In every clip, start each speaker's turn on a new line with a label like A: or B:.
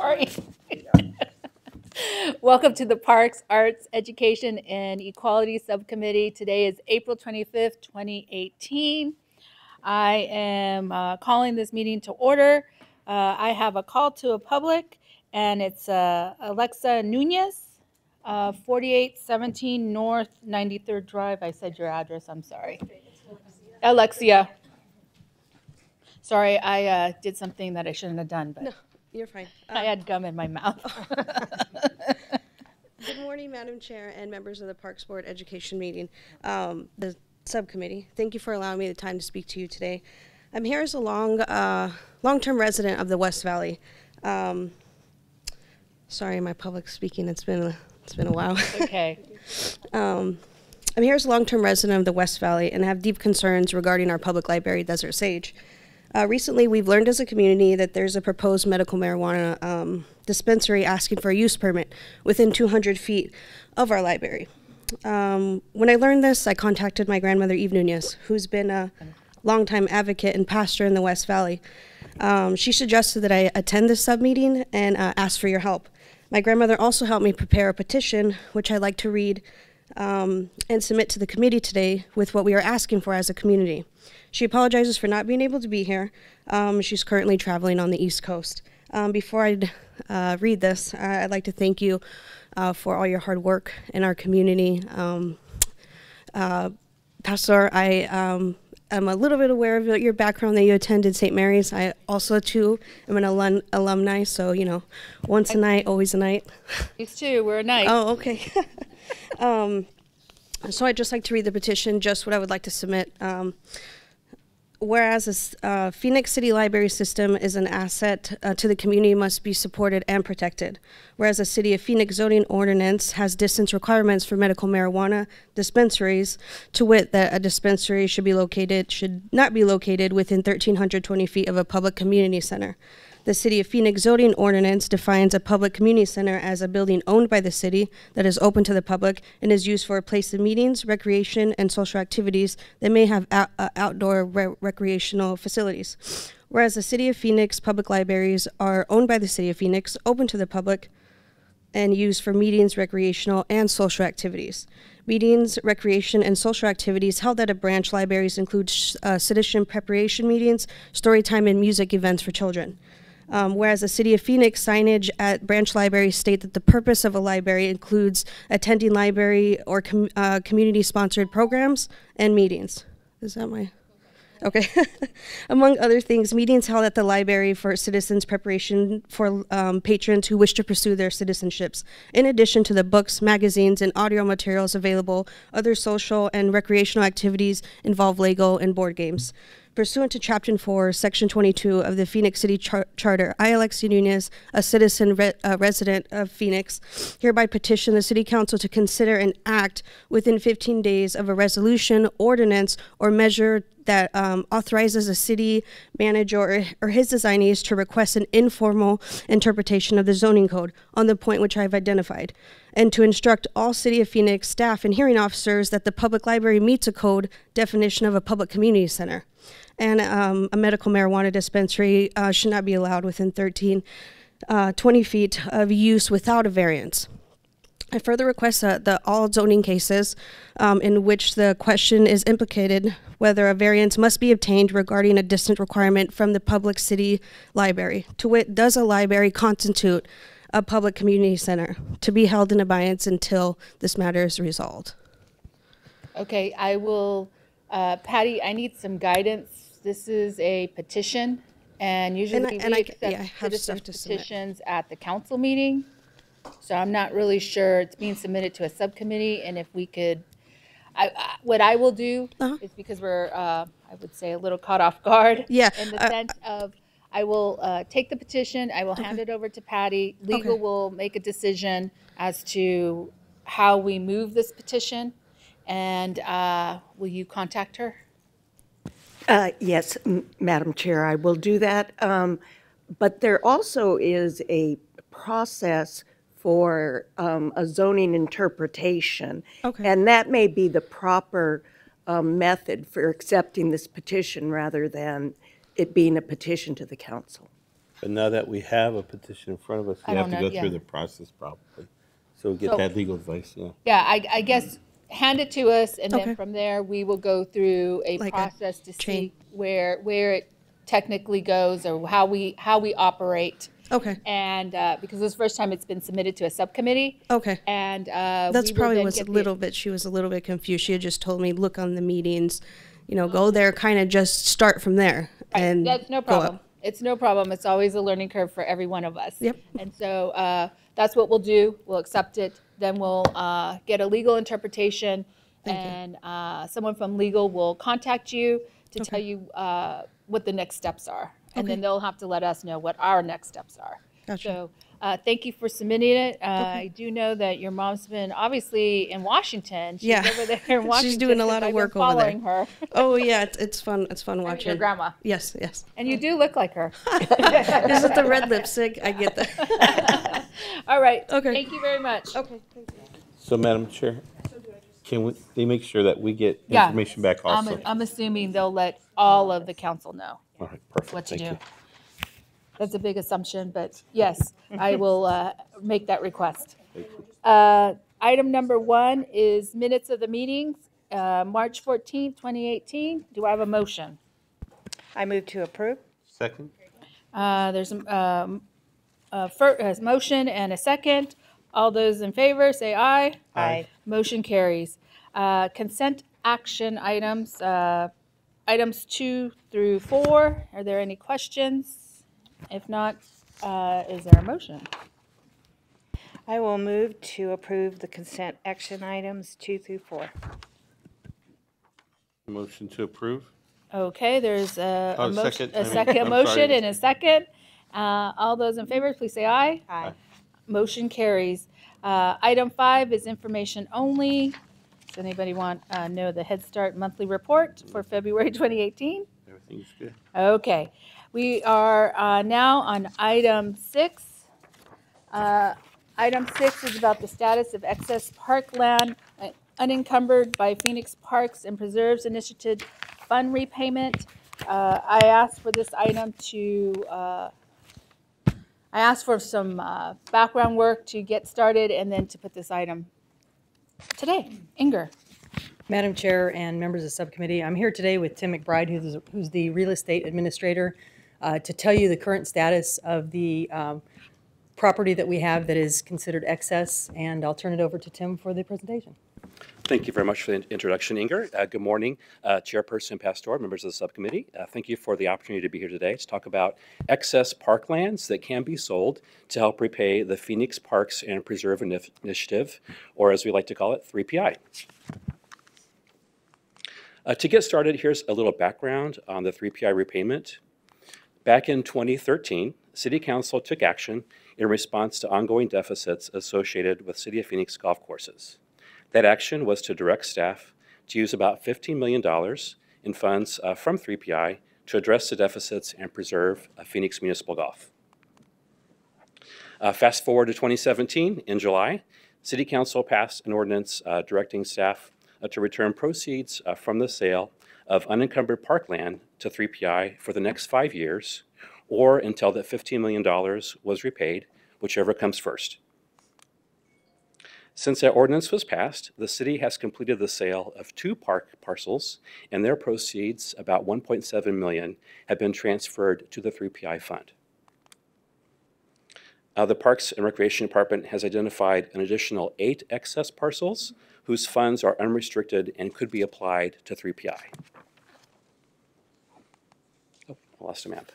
A: Sorry. Welcome to the Parks, Arts, Education, and Equality Subcommittee. Today is April 25th, 2018. I am uh, calling this meeting to order. Uh, I have a call to a public, and it's uh, Alexa Nunez, uh, 4817 North 93rd Drive. I said your address, I'm sorry. Alexia. Sorry, I uh, did something that I shouldn't have done, but
B: No, you're fine.
A: I
B: Um,
A: had gum in my mouth.
B: Good morning, Madam Chair and members of the Parks Board Education Meeting, um, the subcommittee. Thank you for allowing me the time to speak to you today. I'm here as a long, uh, long-term resident of the West Valley. Um, sorry, my public speaking, it's been, a- it's been a while.
A: Okay.
B: Um, I'm here as a long-term resident of the West Valley and have deep concerns regarding our public library, Desert Sage. Uh, recently, we've learned as a community that there's a proposed medical marijuana um, dispensary asking for a use permit within 200 feet of our library. Um, when I learned this, I contacted my grandmother, Eve Nunez, who's been a longtime advocate and pastor in the West Valley. Um, she suggested that I attend this sub meeting and uh, ask for your help. My grandmother also helped me prepare a petition, which I'd like to read um, and submit to the committee today with what we are asking for as a community. She apologizes for not being able to be here. Um, she's currently traveling on the East Coast. Um, before I uh, read this, I'd like to thank you uh, for all your hard work in our community. Um, uh, Pastor, I um, am a little bit aware of your background that you attended St. Mary's. I also, too, am an alum- alumni, so, you know, once a knight, always a knight.
A: These two were nice.
B: Oh, okay. um, so I'd just like to read the petition, just what I would like to submit. Whereas this uh, Phoenix City Library System is an asset uh, to the community, must be supported and protected. Whereas the City of Phoenix zoning ordinance has distance requirements for medical marijuana dispensaries, to wit that a dispensary should be located should not be located within 1,320 feet of a public community center. The City of Phoenix zoning ordinance defines a public community center as a building owned by the city that is open to the public and is used for a place of meetings, recreation, and social activities that may have out, uh, outdoor re- recreational facilities. Whereas the City of Phoenix public libraries are owned by the City of Phoenix, open to the public, and used for meetings, recreational, and social activities. Meetings, recreation, and social activities held at a branch libraries include uh, citizen preparation meetings, story time, and music events for children. Um, whereas the City of Phoenix signage at branch libraries state that the purpose of a library includes attending library or com- uh, community-sponsored programs and meetings. Is that my? Okay. Among other things, meetings held at the library for citizens' preparation for um, patrons who wish to pursue their citizenships. In addition to the books, magazines, and audio materials available, other social and recreational activities involve Lego and board games. Pursuant to Chapter 4, Section 22 of the Phoenix City Char- Charter, I, Alexi Nunez, a citizen re- uh, resident of Phoenix, hereby petition the City Council to consider and act within 15 days of a resolution, ordinance, or measure that um, authorizes a city manager or, or his designees to request an informal interpretation of the zoning code on the point which I have identified, and to instruct all City of Phoenix staff and hearing officers that the public library meets a code definition of a public community center. And um, a medical marijuana dispensary uh, should not be allowed within 13, uh, 20 feet of use without a variance. I further request that the all zoning cases um, in which the question is implicated, whether a variance must be obtained regarding a distance requirement from the public city library. To wit, does a library constitute a public community center to be held in abeyance until this matter is resolved?
A: Okay, I will, uh, Patty, I need some guidance. This is a petition, and usually we
B: and I ca- yeah, I
A: accept
B: have stuff to submit.
A: petitions at the council meeting. So I'm not really sure, it's being submitted to a subcommittee, and if we could, I, I- what I will do
B: Uh-huh.
A: is because we're, uh, I would say, a little caught off guard.
B: Yeah,
A: In the
B: uh,
A: sense of, I will uh, take the petition, I will hand it over to Patty. Legal will make a decision as to how we move this petition. And uh, will you contact her?
C: Uh, Yes, m- Madam Chair, I will do that. Um, But there also is a process for um, a zoning interpretation.
B: Okay.
C: And that may be the proper um, method for accepting this petition rather than it being a petition to the council.
D: But now that we have a petition in front of us,
A: I
D: we have to
A: know,
D: go
A: yeah.
D: through the process probably. So get
A: So-
D: that legal advice, yeah.
A: Yeah, I, I guess hand it to us and then from there, we will go through a
B: Like a
A: process to see where, where it technically goes or how we, how we operate.
B: Okay,
A: And, uh, because this is the first time it's been submitted to a subcommittee
B: okay.
A: and, uh.
B: That's probably was a
A: get the-
B: little bit, she was a little bit confused. She had just told me, look on the meetings, you know, go there, kind of just start from there and
A: That's no problem. It's no problem. It's always a learning curve for every one of us.
B: Yep.
A: And so uh, that's what we'll do. We'll accept it. Then we'll uh, get a legal interpretation. And uh, someone from legal will contact you to tell you uh, what the next steps are. And then they'll have to let us know what our next steps are.
B: Gotcha.
A: So uh, thank you for submitting it. Uh, I do know that your mom's been obviously in Washington. She's
B: Yeah.
A: over there in
B: She's doing a lot of work over there.
A: following her.
B: Oh, yeah, it's, it's fun. It's fun watching.
A: Your grandma.
B: Yes, yes.
A: And you do look like her.
B: Is it the red lipstick? I get that.
A: All right.
B: Okay.
A: Thank you very much.
B: Okay.
D: So Madam Chair, can we, they make sure that we get
A: Yeah.
D: information back
A: I'm. I'm assuming they'll let all of the council know
D: All right, perfect.
A: what to
D: Thank
A: do.
D: you.
A: That's a big assumption, but yes, I will uh, make that request. Uh, Item number one is minutes of the meetings, uh, March 14th, 2018. Do I have a motion?
E: I move to approve.
D: Second?
A: Uh, There's a um, a fir- a motion and a second. All those in favor, say aye.
E: Aye.
A: Motion carries. Uh, Consent action items, uh, items two through four. Are there any questions? If not, uh, is there a motion?
E: I will move to approve the consent action items two through four.
D: Motion to approve?
A: Okay, there's a
D: Oh,
A: a motion,
D: second, I
A: a
D: mean,
A: second
D: I'm
A: motion
D: sorry.
A: and a second. Uh, All those in favor, please say aye.
E: Aye.
A: Motion carries. Uh, Item five is information only. Does anybody want, uh, know the Head Start monthly report for February 2018?
D: Everything's good.
A: Okay, we are uh, now on item six. Uh, Item six is about the status of excess parkland uh, unencumbered by Phoenix Parks and Preserves Initiative fund repayment. Uh, I asked for this item to, uh, I asked for some uh, background work to get started and then to put this item today. Inger?
F: Madam Chair and members of the subcommittee, I'm here today with Tim McBride, who's, who's the real estate administrator, uh, to tell you the current status of the um, property that we have that is considered excess, and I'll turn it over to Tim for the presentation.
G: Thank you very much for the introduction, Inger. Uh, Good morning, uh, Chairperson Pastor, members of the subcommittee. Uh, Thank you for the opportunity to be here today to talk about excess parklands that can be sold to help repay the Phoenix Parks and Preserve Initiative, or as we like to call it, 3PI. Uh, To get started, here's a little background on the 3PI repayment. Back in 2013, City Council took action in response to ongoing deficits associated with City of Phoenix golf courses. That action was to direct staff to use about $15 million in funds uh, from 3PI to address the deficits and preserve uh, Phoenix Municipal Golf. Uh, Fast forward to 2017, in July, City Council passed an ordinance uh, directing staff uh, to return proceeds uh, from the sale of unencumbered parkland to 3PI for the next five years, or until that $15 million was repaid, whichever comes first. Since that ordinance was passed, the city has completed the sale of two park parcels, and their proceeds, about 1.7 million, have been transferred to the 3PI fund. Uh, the Parks and Recreation Department has identified an additional eight excess parcels whose funds are unrestricted and could be applied to 3PI. Oh, I lost a map.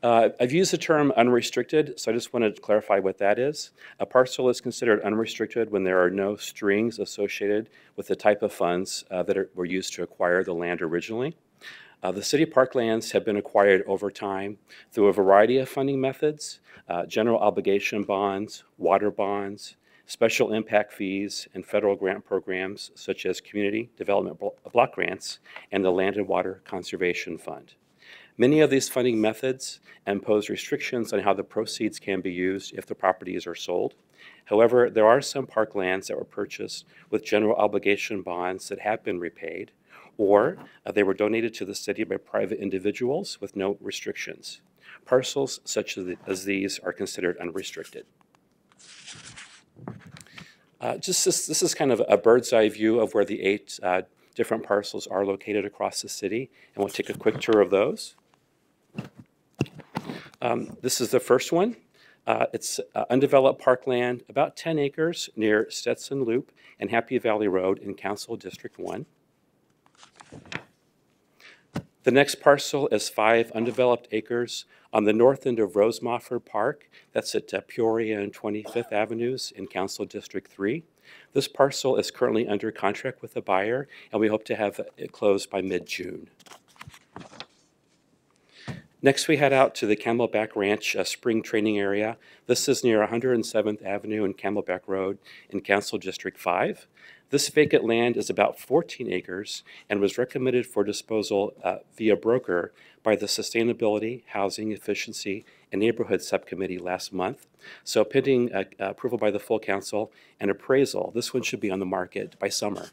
G: Uh, I've used the term unrestricted, so I just wanted to clarify what that is. A parcel is considered unrestricted when there are no strings associated with the type of funds uh, that are- were used to acquire the land originally. Uh, The city parklands have been acquired over time through a variety of funding methods, uh, general obligation bonds, water bonds, special impact fees, and federal grant programs such as community development blo- block grants and the Land and Water Conservation Fund. Many of these funding methods impose restrictions on how the proceeds can be used if the properties are sold. However, there are some parklands that were purchased with general obligation bonds that have been repaid, or uh, they were donated to the city by private individuals with no restrictions. Parcels such as the- as these are considered unrestricted. Uh, Just this, this is kind of a bird's eye view of where the eight uh, different parcels are located across the city, and we'll take a quick tour of those. Um, This is the first one. Uh, It's uh, undeveloped parkland, about 10 acres near Stetson Loop and Happy Valley Road in Council District 1. The next parcel is five undeveloped acres on the north end of Rose Mofford Park. That's at uh, Peoria and 25th Avenues in Council District 3. This parcel is currently under contract with a buyer, and we hope to have it closed by mid-June. Next, we head out to the Camelback Ranch uh, Spring Training Area. This is near 107th Avenue and Camelback Road in Council District 5. This vacant land is about 14 acres and was recommended for disposal uh, via broker by the Sustainability, Housing, Efficiency, and Neighborhood Subcommittee last month. So pending uh, approval by the full council and appraisal, this one should be on the market by summer.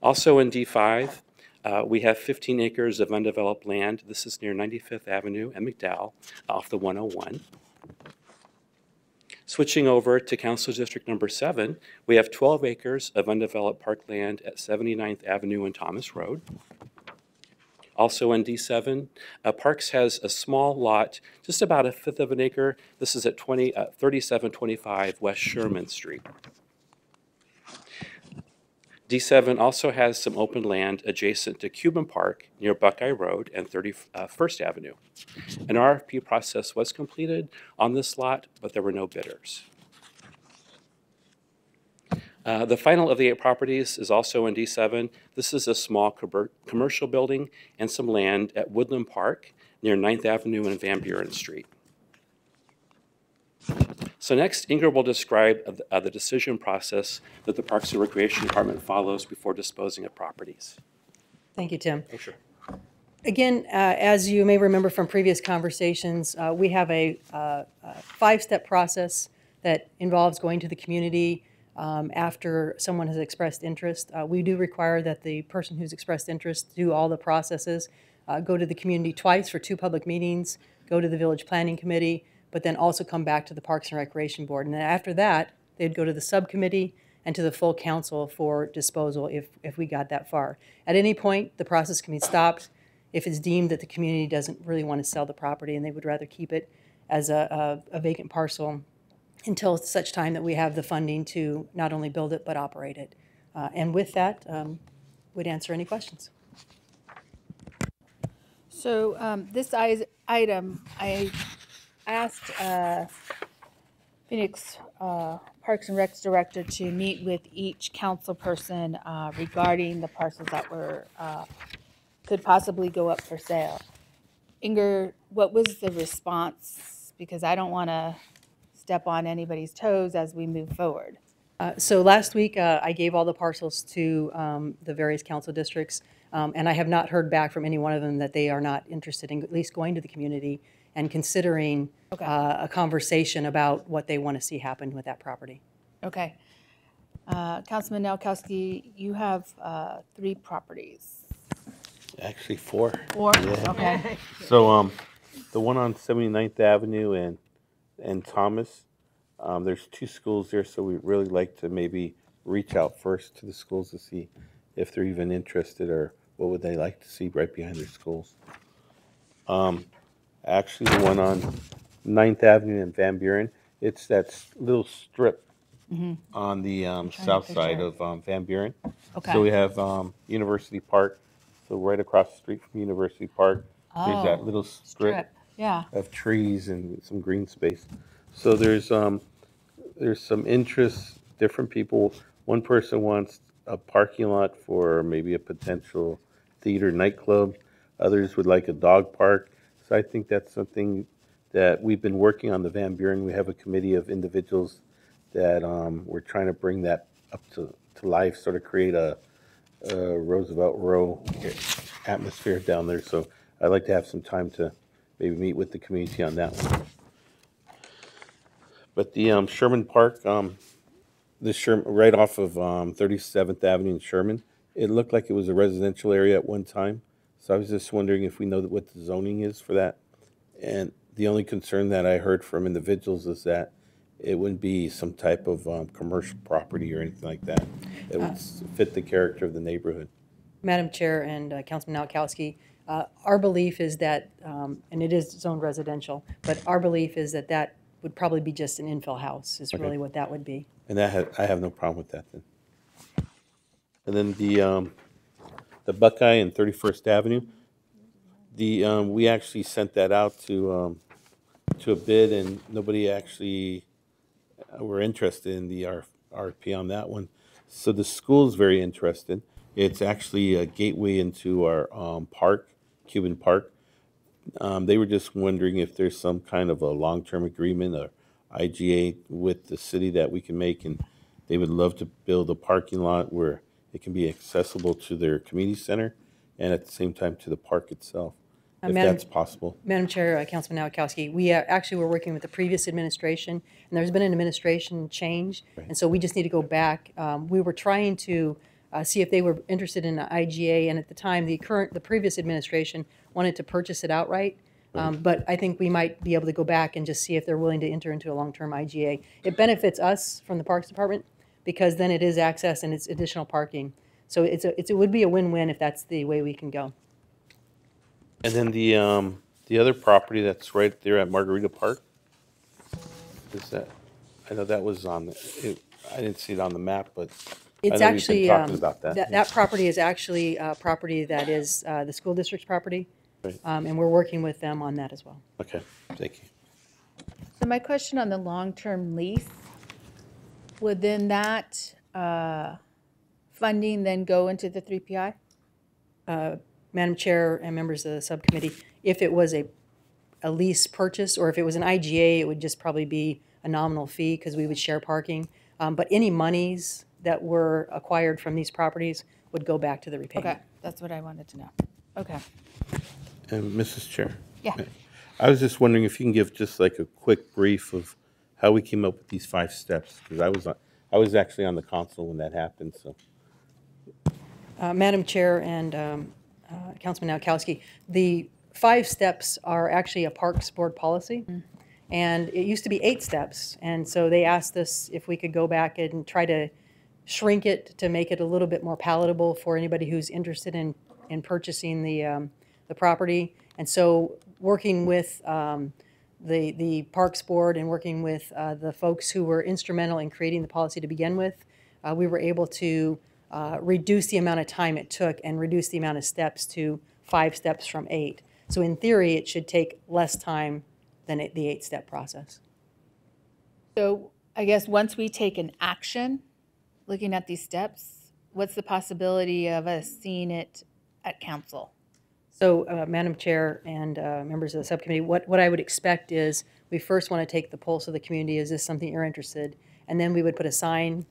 G: Also in D5, uh, we have 15 acres of undeveloped land. This is near 95th Avenue and McDowell off the 101. Switching over to Council District Number 7, we have 12 acres of undeveloped parkland at 79th Avenue and Thomas Road. Also in D7, uh, Parks has a small lot, just about a fifth of an acre. This is at 20, uh, 3725 West Sherman Street. D7 also has some open land adjacent to Cuban Park near Buckeye Road and 31st Avenue. An RFP process was completed on this lot, but there were no bidders. Uh, The final of the eight properties is also in D7. This is a small commercial building and some land at Woodland Park near 9th Avenue and Van Buren Street. So next, Inger will describe uh, the- uh, the decision process that the Parks and Recreation Department follows before disposing of properties.
F: Thank you, Tim.
G: Oh, sure.
F: Again, uh, as you may remember from previous conversations, uh, we have a uh, a five-step process that involves going to the community um, after someone has expressed interest. Uh, We do require that the person who's expressed interest do all the processes, uh, go to the community twice for two public meetings, go to the Village Planning Committee, but then also come back to the Parks and Recreation Board. And then after that, they'd go to the subcommittee and to the full council for disposal if, if we got that far. At any point, the process can be stopped if it's deemed that the community doesn't really want to sell the property and they would rather keep it as a, a a vacant parcel until such time that we have the funding to not only build it, but operate it. Uh, And with that, um, would answer any questions.
A: So um, this item, I asked uh, Phoenix uh, Parks and Recs Director to meet with each council person uh, regarding the parcels that were, uh, could possibly go up for sale. Inger, what was the response? Because I don't want to step on anybody's toes as we move forward.
F: Uh, So last week, uh, I gave all the parcels to um, the various council districts, um, and I have not heard back from any one of them that they are not interested in at least going to the community and considering
A: Okay.
F: uh, a conversation about what they want to see happen with that property.
A: Okay. Uh, Councilman Nowakowski, you have uh, three properties.
D: Actually, four.
A: Four? Okay.
D: So, um, the one on 79th Avenue and, and Thomas, um, there's two schools there, so we'd really like to maybe reach out first to the schools to see if they're even interested or what would they like to see right behind their schools. Um, actually, the one on 9th Avenue and Van Buren, it's that s- little strip on the, um, south side
A: picture.
D: of, um, Van Buren.
A: Okay.
D: So we have, um, University Park, so right across the street from University Park, there's that
A: Oh,
D: little strip
A: yeah.
D: of trees and some green space. So there's, um, there's some interest, different people. One person wants a parking lot for maybe a potential theater nightclub. Others would like a dog park. I think that's something that we've been working on the Van Buren. We have a committee of individuals that, um, we're trying to bring that up to, to life, sort of create a, a Roosevelt Row atmosphere down there. So I'd like to have some time to maybe meet with the community on that one. But the um, Sherman Park, um, the Sherman, right off of um, 37th Avenue in Sherman, it looked like it was a residential area at one time. So I was just wondering if we know what the zoning is for that. And the only concern that I heard from individuals is that it wouldn't be some type of um, commercial property or anything like that. It would s- fit the character of the neighborhood.
F: Madam Chair and uh, Councilman Nowakowski, uh, our belief is that, um, and it is zoned residential, but our belief is that that would probably be just an infill house, is really what that would be.
D: And that had, I have no problem with that then. And then the, um, the Buckeye and Thirty-first Avenue, the, um, we actually sent that out to, um, to a bid and nobody actually uh, were interested in the R, RFP on that one. So the school's very interested. It's actually a gateway into our, um, park, Cuban Park. Um, they were just wondering if there's some kind of a long-term agreement or IGA with the city that we can make, and they would love to build a parking lot where it can be accessible to their community center and at the same time to the park itself, if
F: Madam-
D: that's possible.
F: Madam Chair, uh, Councilman Nowakowski, we uh, actually were working with the previous administration, and there's been an administration change, and so we just need to go back. Um, We were trying to uh, see if they were interested in the IGA, and at the time, the current, the previous administration wanted to purchase it outright. Um, But I think we might be able to go back and just see if they're willing to enter into a long-term IGA. It benefits us from the Parks Department, because then it is access and it's additional parking. So it's, a it's it would be a win-win if that's the way we can go.
D: And then the, um, the other property that's right there at Margarita Park, is that, I know that was on, the- it, I didn't see it on the map, but I
F: It's
D: we've been
F: actually,
D: talking
F: um,
D: about that.
F: that, that property is actually uh property that is uh, the school district's property.
D: Right.
F: Um, And we're working with them on that as well.
D: Okay, thank you.
A: So my question on the long-term lease, would then that uh, funding then go into the 3PI?
F: Madam Chair and members of the subcommittee, if it was a, a lease purchase, or if it was an IGA, it would just probably be a nominal fee, because we would share parking. Um, But any monies that were acquired from these properties would go back to the repayment.
A: Okay, that's what I wanted to know. Okay.
D: And Mrs. Chair?
A: Yeah.
D: I was just wondering if you can give just like a quick brief of how we came up with these five steps, because I was, on- I was actually on the council when that happened, so.
F: Uh, Madam Chair and um, uh, Councilman Nowakowski, the five steps are actually a Parks Board policy. And it used to be eight steps. And so they asked us if we could go back and try to shrink it to make it a little bit more palatable for anybody who's interested in, in purchasing the, um, the property. And so working with um, the, the Parks Board and working with uh, the folks who were instrumental in creating the policy to begin with, uh, we were able to uh, reduce the amount of time it took and reduce the amount of steps to five steps from eight. So in theory, it should take less time than it- the eight-step process.
A: So I guess once we take an action, looking at these steps, what's the possibility of us seeing it at council?
F: So, uh, Madam Chair and uh, members of the subcommittee, what, what I would expect is, we first want to take the pulse of the community, is this something you're interested? And then we would put a sign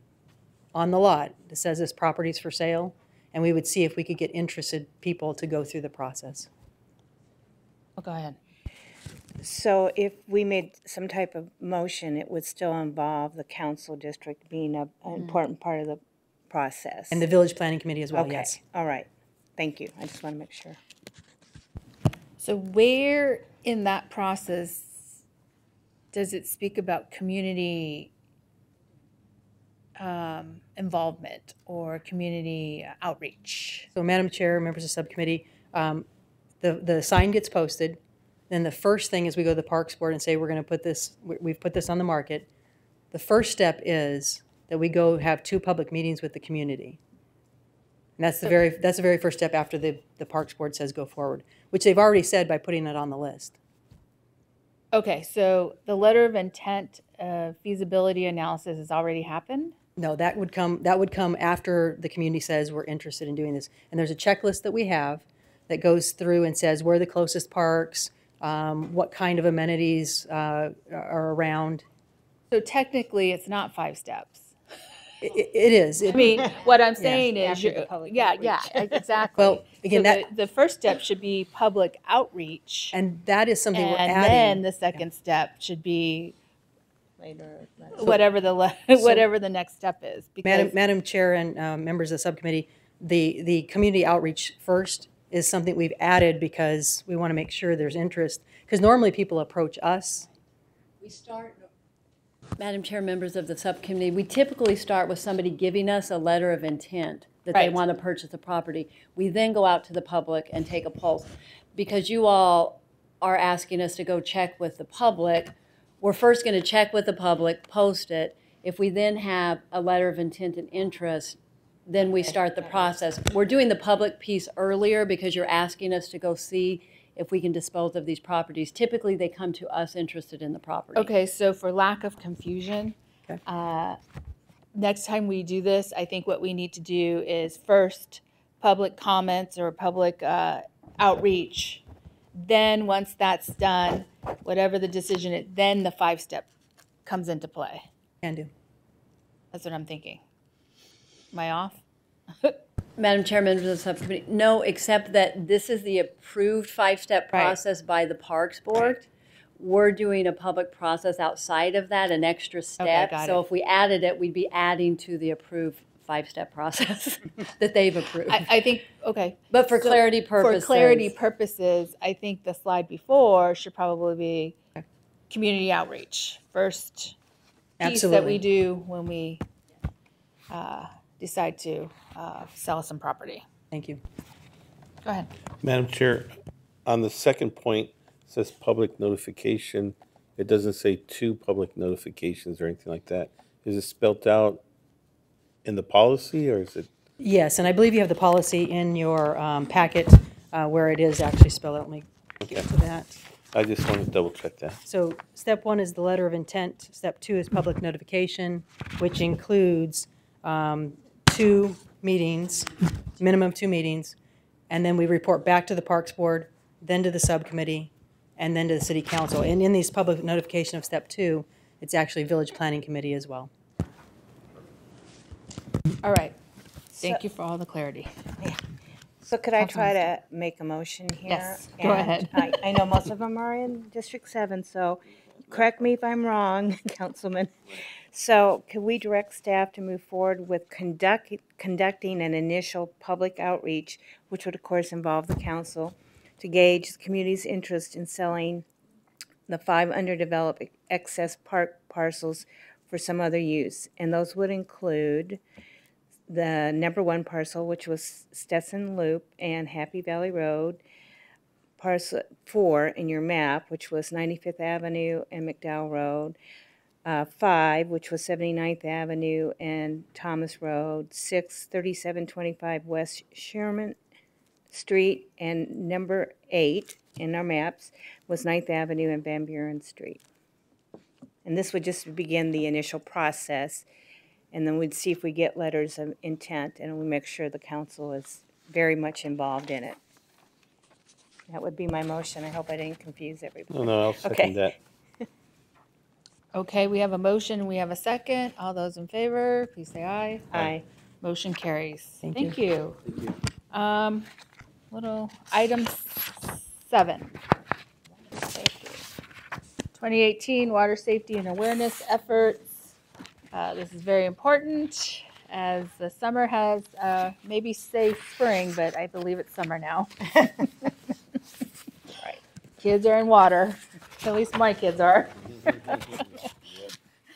F: on the lot that says this property's for sale, and we would see if we could get interested people to go through the process.
A: Oh, go ahead.
E: So if we made some type of motion, it would still involve the council district being a- an important part of the process?
F: And the Village Planning Committee as well,
E: Okay,
F: yes.
E: all right. Thank you. I just want to make sure.
A: So where in that process does it speak about community um, involvement or community outreach?
F: So, Madam Chair, members of the subcommittee, um, the, the sign gets posted. Then the first thing is we go to the Parks Board and say, we're going to put this, we- we've put this on the market. The first step is that we go have two public meetings with the community. And that's the very, that's the very first step after the, the Parks Board says go forward, which they've already said by putting it on the list.
A: Okay, so the letter of intent uh, feasibility analysis has already happened?
F: No, that would come, that would come after the community says we're interested in doing this. And there's a checklist that we have that goes through and says where are the closest parks, um, what kind of amenities uh, are around.
A: So technically, it's not five steps.
F: I- i- It is. It-
A: I mean, what I'm saying is,
E: after the
A: you're-
E: public
A: yeah, yeah, exactly.
F: Well, again,
A: So
F: that-
A: the- The first step should be public outreach.
F: And that is something we're adding.
A: And then
F: adding.
A: the second step should be
E: Later.
A: whatever the, le- whatever the next step is.
F: Madam,
A: Because,
F: Madam Chair and uh, members of the subcommittee, The, the community outreach first is something we've added because we want to make sure there's interest. Because normally people approach us.
H: We start, Madam Chair, members of the subcommittee, we typically start with somebody giving us a letter of intent that they
A: Right.
H: want to purchase the property. We then go out to the public and take a pulse. Because you all are asking us to go check with the public, we're first going to check with the public, post it. If we then have a letter of intent and interest, then we start the process. We're doing the public piece earlier because you're asking us to go see if we can dispose of these properties. Typically, they come to us interested in the property.
A: Okay, so for lack of confusion,
F: Okay.
A: uh, next time we do this, I think what we need to do is first, public comments or public uh, outreach. Then, once that's done, whatever the decision is, then the five-step comes into play.
F: Can do.
A: That's what I'm thinking. Am I off?
H: Madam Chair, members of the subcommittee, no, except that this is the approved five-step
A: Right.
H: process by the Parks Board. We're doing a public process outside of that, an extra step.
A: got
H: So
A: it.
H: if we added it, we'd be adding to the approved five-step process that they've approved.
A: I, I think, okay.
H: But for
A: So,
H: clarity purposes.
A: For clarity purposes, I think the slide before should probably be community outreach. First piece that we
F: Absolutely.
A: do when we uh, decide to uh, sell some property.
F: Thank you.
A: Go ahead.
D: Madam Chair, on the second point, it says public notification. It doesn't say two public notifications or anything like that. Is it spelled out in the policy or is it?
F: Yes, and I believe you have the policy in your um, packet uh, where it is actually spelled out. Let me get to that.
D: I just want to double check that.
F: So step one is the letter of intent. Step two is public notification, which includes um, two meetings, minimum two meetings. And then we report back to the Parks Board, then to the subcommittee, and then to the city council. And in these public notification of step two, it's actually Village Planning Committee as well.
A: All right. Thank you for all the clarity.
E: So could I try to make a motion here?
A: Yes, go
E: And
A: ahead.
E: I, I know most of them are in District Seven, so correct me if I'm wrong, Councilman. So could we direct staff to move forward with conduct, conducting an initial public outreach, which would of course involve the council, to gauge the community's interest in selling the five underdeveloped excess park parcels for some other use? And those would include the number one parcel, which was Stetson Loop and Happy Valley Road. Parcel four in your map, which was 95th Avenue and McDowell Road. Uh, five, which was 79th Avenue and Thomas Road. Six, 3725 West Sherman Street. And number eight in our maps was 9th Avenue and Van Buren Street. And this would just begin the initial process. And then we'd see if we get letters of intent and we make sure the council is very much involved in it. That would be my motion. I hope I didn't confuse everybody.
D: No, no, I'll
E: Okay.
D: second that.
A: Okay, we have a motion, we have a second. All those in favor, please say aye.
E: Aye.
A: Motion carries.
F: Thank you.
A: Thank you. Um, little item seven. 2018 Water Safety and Awareness Efforts. Uh, This is very important as the summer has, uh, maybe say spring, but I believe it's summer now. Kids are in water, at least my kids are.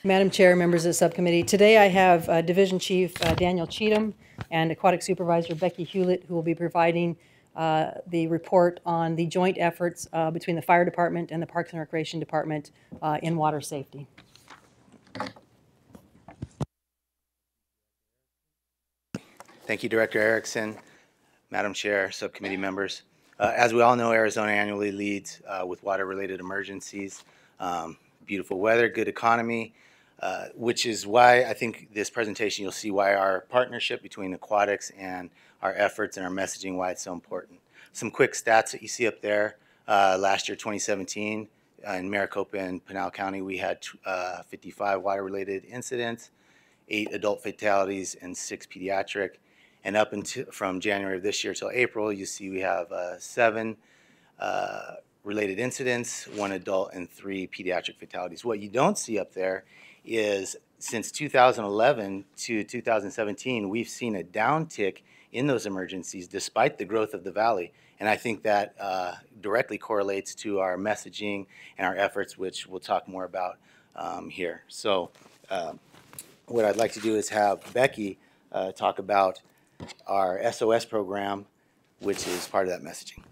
F: Madam Chair, members of the subcommittee, today I have uh, Division Chief uh, Daniel Cheatham and Aquatic Supervisor Becky Hewlett, who will be providing uh, the report on the joint efforts uh, between the Fire Department and the Parks and Recreation Department uh, in water safety.
I: Thank you, Director Erickson, Madam Chair, subcommittee members. Uh, As we all know, Arizona annually leads with water-related emergencies. Um, Beautiful weather, good economy, uh, which is why I think this presentation, you'll see why our partnership between aquatics and our efforts and our messaging, why it's so important. Some quick stats that you see up there. Uh, Last year, 2017, uh, in Maricopa and Pinal County, we had uh, 55 water-related incidents eight adult fatalities and six pediatric. And up until, from January of this year till April, you see we have uh, seven uh, related incidents, one adult and three pediatric fatalities. What you don't see up there is since 2011 to 2017, we've seen a downtick in those emergencies despite the growth of the valley. And I think that uh, directly correlates to our messaging and our efforts, which we'll talk more about um, here. So um, what I'd like to do is have Becky uh, talk about our SOS program, which is part of that messaging.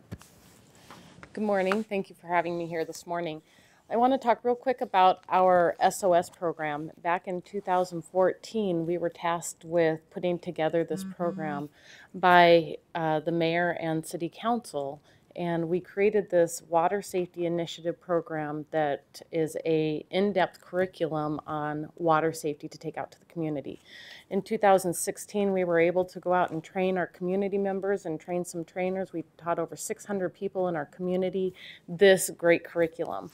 J: Good morning. Thank you for having me here this morning. I want to talk real quick about our SOS program. Back in 2014, we were tasked with putting together this program by uh, the mayor and city council. And we created this water safety initiative program that is a in-depth curriculum on water safety to take out to the community. In 2016, we were able to go out and train our community members and train some trainers. We taught over 600 people in our community this great curriculum.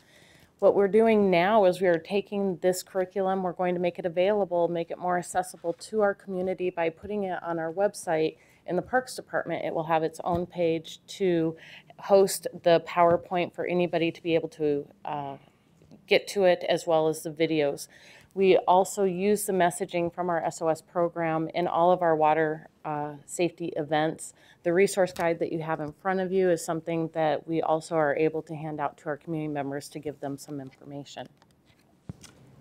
J: What we're doing now is we are taking this curriculum, we're going to make it available, make it more accessible to our community by putting it on our website. In the Parks Department, it will have its own page to host the PowerPoint for anybody to be able to uh, get to it, as well as the videos. We also use the messaging from our SOS program in all of our water uh, safety events. The resource guide that you have in front of you is something that we also are able to hand out to our community members to give them some information.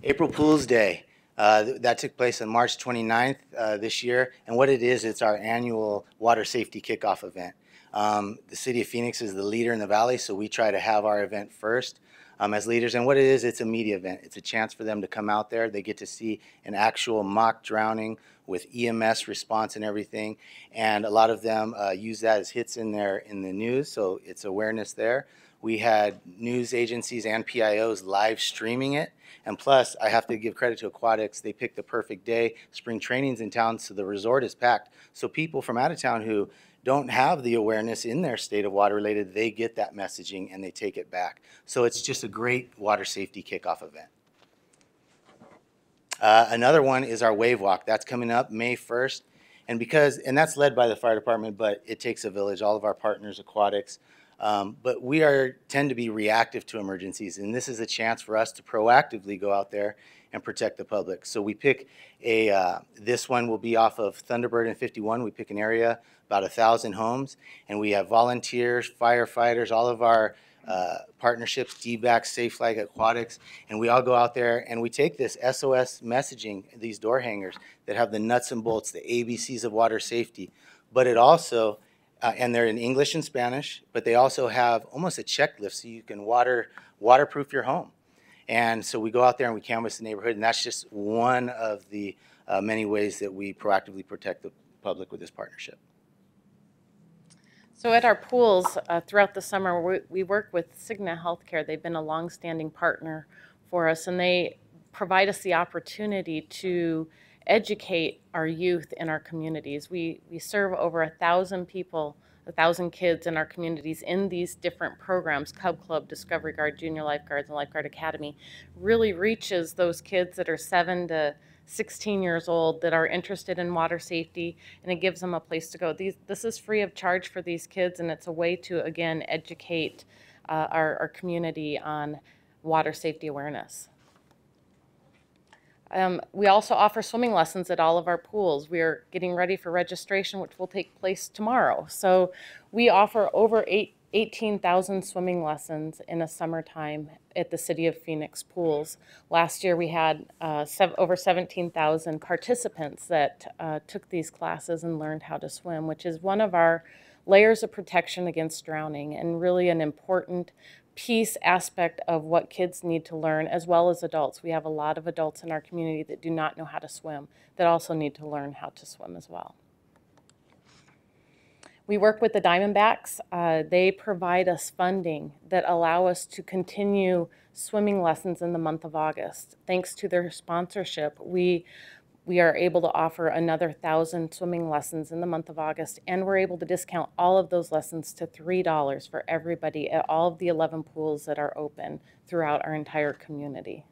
I: April Pools Day. Uh, that took place on March 29th uh, this year. And what it is, it's our annual water safety kickoff event. Um, the city of Phoenix is the leader in the valley, so we try to have our event first um, as leaders. And what it is, it's a media event. It's a chance for them to come out there. They get to see an actual mock drowning with EMS response and everything. And a lot of them uh, use that as hits in their in the news, so it's awareness there. We had news agencies and PIOs live streaming it. And plus, I have to give credit to Aquatics. They picked the perfect day. Spring training's in town, so the resort is packed. So people from out of town who don't have the awareness in their state of water related, they get that messaging and they take it back. So it's just a great water safety kickoff event. Uh, another one is our wave walk. That's coming up May 1st. And because, and that's led by the fire department, but it takes a village, all of our partners, aquatics. Um, but we are, tend to be reactive to emergencies, and this is a chance for us to proactively go out there and protect the public. So we pick a, uh, this one will be off of Thunderbird and 51. We pick an area, about a thousand homes, and we have volunteers, firefighters, all of our uh, partnerships, DBAC, Safe Flag Aquatics, and we all go out there and we take this SOS messaging, these door hangers that have the nuts and bolts, the ABCs of water safety, but it also, uh, and they're in English and Spanish, but they also have almost a checklist so you can water waterproof your home. And so we go out there and we canvass the neighborhood, and that's just one of the uh, many ways that we proactively protect the public with this partnership.
J: So at our pools uh, throughout the summer, we, we work with Cigna Healthcare. They've been a longstanding partner for us, and they provide us the opportunity to educate our youth in our communities. We, we serve over a thousand people, a thousand kids in our communities in these different programs, Cub Club, Discovery Guard, Junior Lifeguards, and Lifeguard Academy, really reaches those kids that are seven to 16 years old that are interested in water safety, and it gives them a place to go. These, this is free of charge for these kids, and it's a way to, again, educate uh, our, our community on water safety awareness. Um, we also offer swimming lessons at all of our pools. We are getting ready for registration, which will take place tomorrow. So we offer over eight, 18,000 swimming lessons in a summertime at the City of Phoenix pools. Last year, we had uh, over 17,000 participants that uh, took these classes and learned how to swim, which is one of our layers of protection against drowning and really an important piece aspect of what kids need to learn as well as adults. We have a lot of adults in our community that do not know how to swim that also need to learn how to swim as well. We work with the Diamondbacks. Uh, they provide us funding that allow us to continue swimming lessons in the month of August. Thanks to their sponsorship, we we are able to offer another thousand swimming lessons in the month of August, and we're able to discount all of those lessons to $3 for everybody at all of the 11 pools that are open throughout our entire community.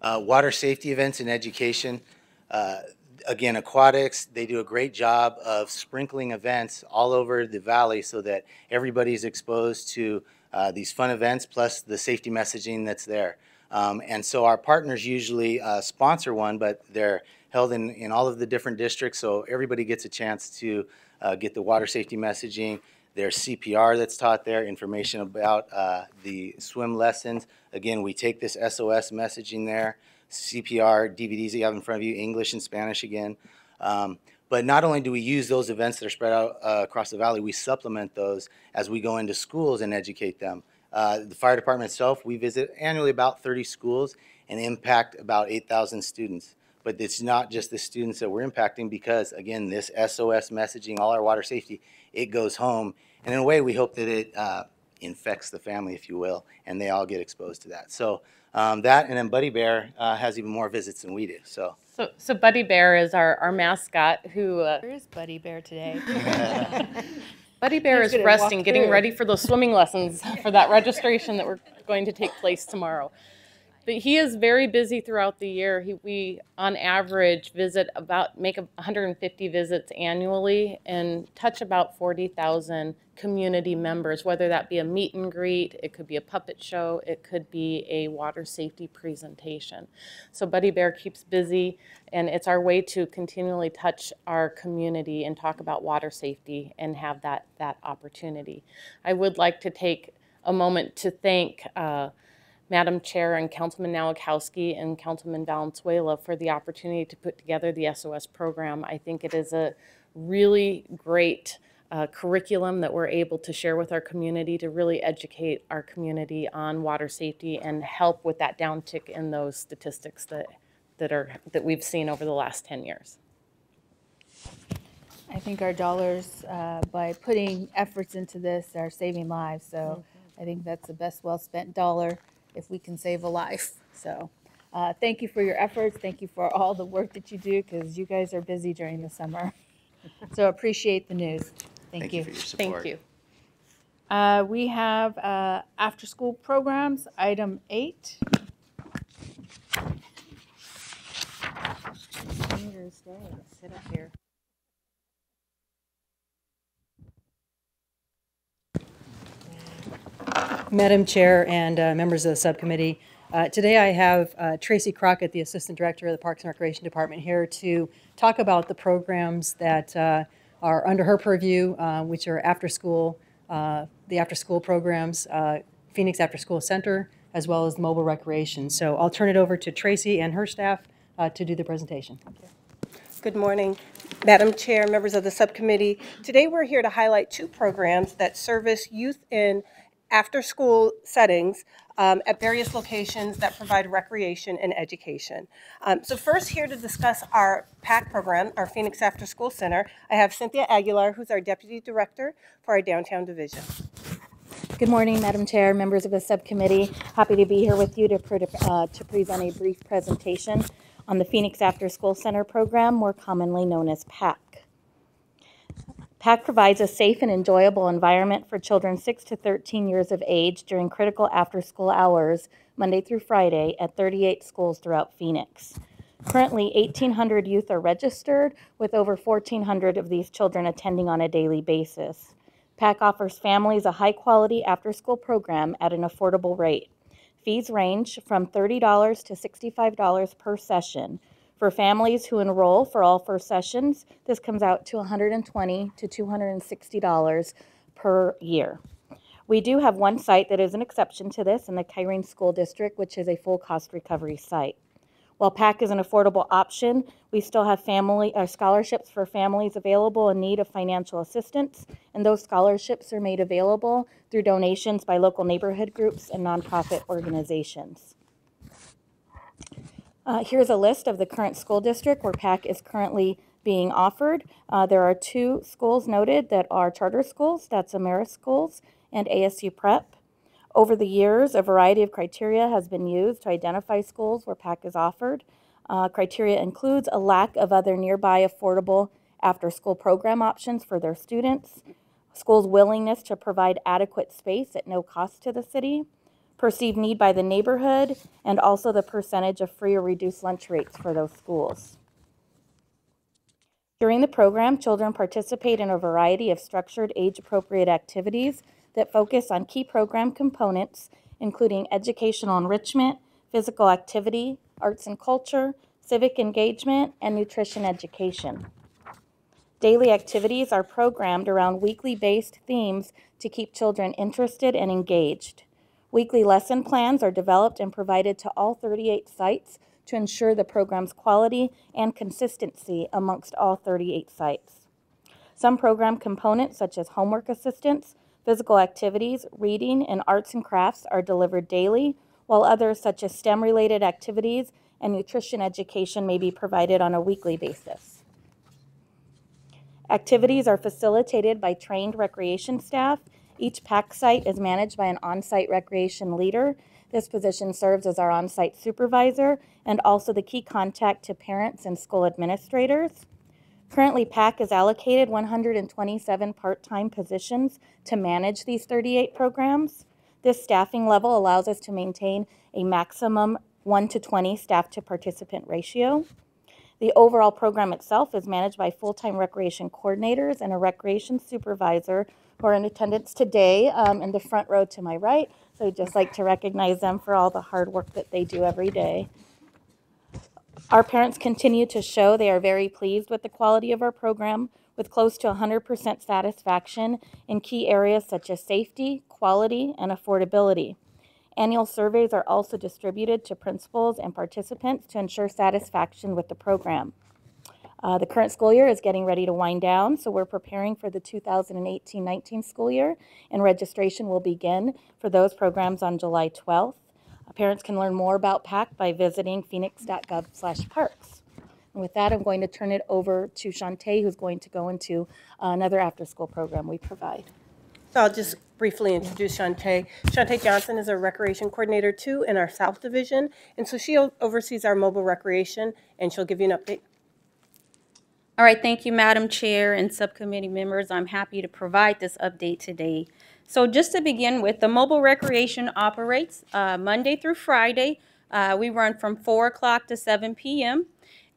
I: Uh, water safety events and education. Uh, again, aquatics, they do a great job of sprinkling events all over the valley so that everybody's exposed to uh, these fun events plus the safety messaging that's there. Um, and so our partners usually uh, sponsor one, but they're held in, in all of the different districts, so everybody gets a chance to uh, get the water safety messaging. There's CPR that's taught there, information about uh, the swim lessons. Again, we take this SOS messaging there, CPR, DVDs that you have in front of you, English and Spanish again. Um, But not only do we use those events that are spread out uh, across the valley, we supplement those as we go into schools and educate them. Uh, The fire department itself, we visit annually about 30 schools and impact about 8,000 students. But it's not just the students that we're impacting because, again, this SOS messaging, all our water safety, it goes home. And in a way, we hope that it uh, infects the family, if you will, and they all get exposed to that. So um, that, and then Buddy Bear uh, has even more visits than we do, so.
J: So, so Buddy Bear is our, our mascot who, uh,
A: Where is Buddy Bear today?
J: Buddy Bear
A: He's
J: is resting, getting ready for those swimming lessons for that registration that we're going to take place tomorrow. But he is very busy throughout the year. He, we, on average, visit about, make 150 visits annually and touch about 40,000 community members, whether that be a meet and greet, it could be a puppet show, it could be a water safety presentation. So Buddy Bear keeps busy, and it's our way to continually touch our community and talk about water safety and have that, that opportunity. I would like to take a moment to thank uh, Madam Chair and Councilman Nowakowski and Councilman Valenzuela for the opportunity to put together the SOS program. I think it is a really great uh, curriculum that we're able to share with our community to really educate our community on water safety and help with that downtick in those statistics that, that are, that we've seen over the last 10 years.
A: I think our dollars, uh, by putting efforts into this, are saving lives. So I think that's the best well-spent dollar if we can save a life. So uh, thank you for your efforts. Thank you for all the work that you do because you guys are busy during the summer. So appreciate the news. Thank you.
I: for your support.
J: Thank you.
A: Uh, We have uh, after-school programs, item eight.
J: Sit up here.
F: Madam Chair and uh, members of the subcommittee, uh, today I have uh, Tracy Crockett, the Assistant Director of the Parks and Recreation Department, here to talk about the programs that uh, are under her purview, uh, which are after-school, uh, the after-school programs, uh, Phoenix After School Center, as well as mobile recreation. So I'll turn it over to Tracy and her staff to do the presentation.
K: Good morning, Madam Chair, members of the subcommittee. Today, we're here to highlight two programs that service youth in after-school settings um, at various locations that provide recreation and education. Um, So first, here to discuss our PAC program, our Phoenix After School Center, I have Cynthia Aguilar, who's our Deputy Director for our Downtown Division.
L: Good morning, Madam Chair, members of the subcommittee. Happy to be here with you to, uh, to present a brief presentation on the Phoenix After School Center program, more commonly known as PAC. PAC provides a safe and enjoyable environment for children 6 to 13 years of age during critical after-school hours, Monday through Friday, at 38 schools throughout Phoenix. Currently, 1,800 youth are registered, with over 1,400 of these children attending on a daily basis. PAC offers families a high-quality after-school program at an affordable rate. Fees range from $30 to $65 per session. For families who enroll for all four sessions, this comes out to 120 to $260 per year. We do have one site that is an exception to this in the Kyrene School District, which is a full cost recovery site. While PAC is an affordable option, we still have family uh, scholarships for families available in need of financial assistance, and those scholarships are made available through donations by local neighborhood groups and nonprofit organizations. Uh, here's a list of the current school district where PAC is currently being offered. Uh, there are two schools noted that are charter schools, that's AmeriSchools and ASU Prep. Over the years, a variety of criteria has been used to identify schools where PAC is offered. Uh, criteria includes a lack of other nearby affordable after-school program options for their students, schools' willingness to provide adequate space at no cost to the city, perceived need by the neighborhood, and also the percentage of free or reduced lunch rates for those schools. During the program, children participate in a variety of structured age-appropriate activities that focus on key program components, including educational enrichment, physical activity, arts and culture, civic engagement, and nutrition education. Daily activities are programmed around weekly based themes to keep children interested and engaged. Weekly lesson plans are developed and provided to all 38 sites to ensure the program's quality and consistency amongst all 38 sites. Some program components, such as homework assistance, physical activities, reading, and arts and crafts, are delivered daily, while others, such as STEM related activities and nutrition education, may be provided on a weekly basis. Activities are facilitated by trained recreation staff. Each PAC site is managed by an on site recreation leader. This position serves as our on site supervisor and also the key contact to parents and school administrators. Currently, PAC is allocated 127 part time positions to manage these 38 programs. This staffing level allows us to maintain a maximum 1 to 20 staff to participant ratio. The overall program itself is managed by full-time recreation coordinators and a recreation supervisor who are in attendance today um, in the front row to my right. So I'd just like to recognize them for all the hard work that they do every day. Our parents continue to show they are very pleased with the quality of our program, with close to 100% satisfaction in key areas such as safety, quality, and affordability. Annual surveys are also distributed to principals and participants to ensure satisfaction with the program. Uh, the current school year is getting ready to wind down, so we're preparing for the 2018-19 school year, and registration will begin for those programs on July 12th. Uh, parents can learn more about PAC by visiting phoenix.gov/parks. And with that, I'm going to turn it over to Shantae, who's going to go into uh, another after-school program we provide.
K: So I'll just briefly introduce Shantae. Shantae Johnson is a recreation coordinator too in our South Division, and so she oversees our mobile recreation, and she'll give you an update.
M: All right, thank you, Madam Chair and subcommittee members. I'm happy to provide this update today. So just to begin with, the mobile recreation operates uh, Monday through Friday. Uh, we run from 4 o'clock to 7 p.m.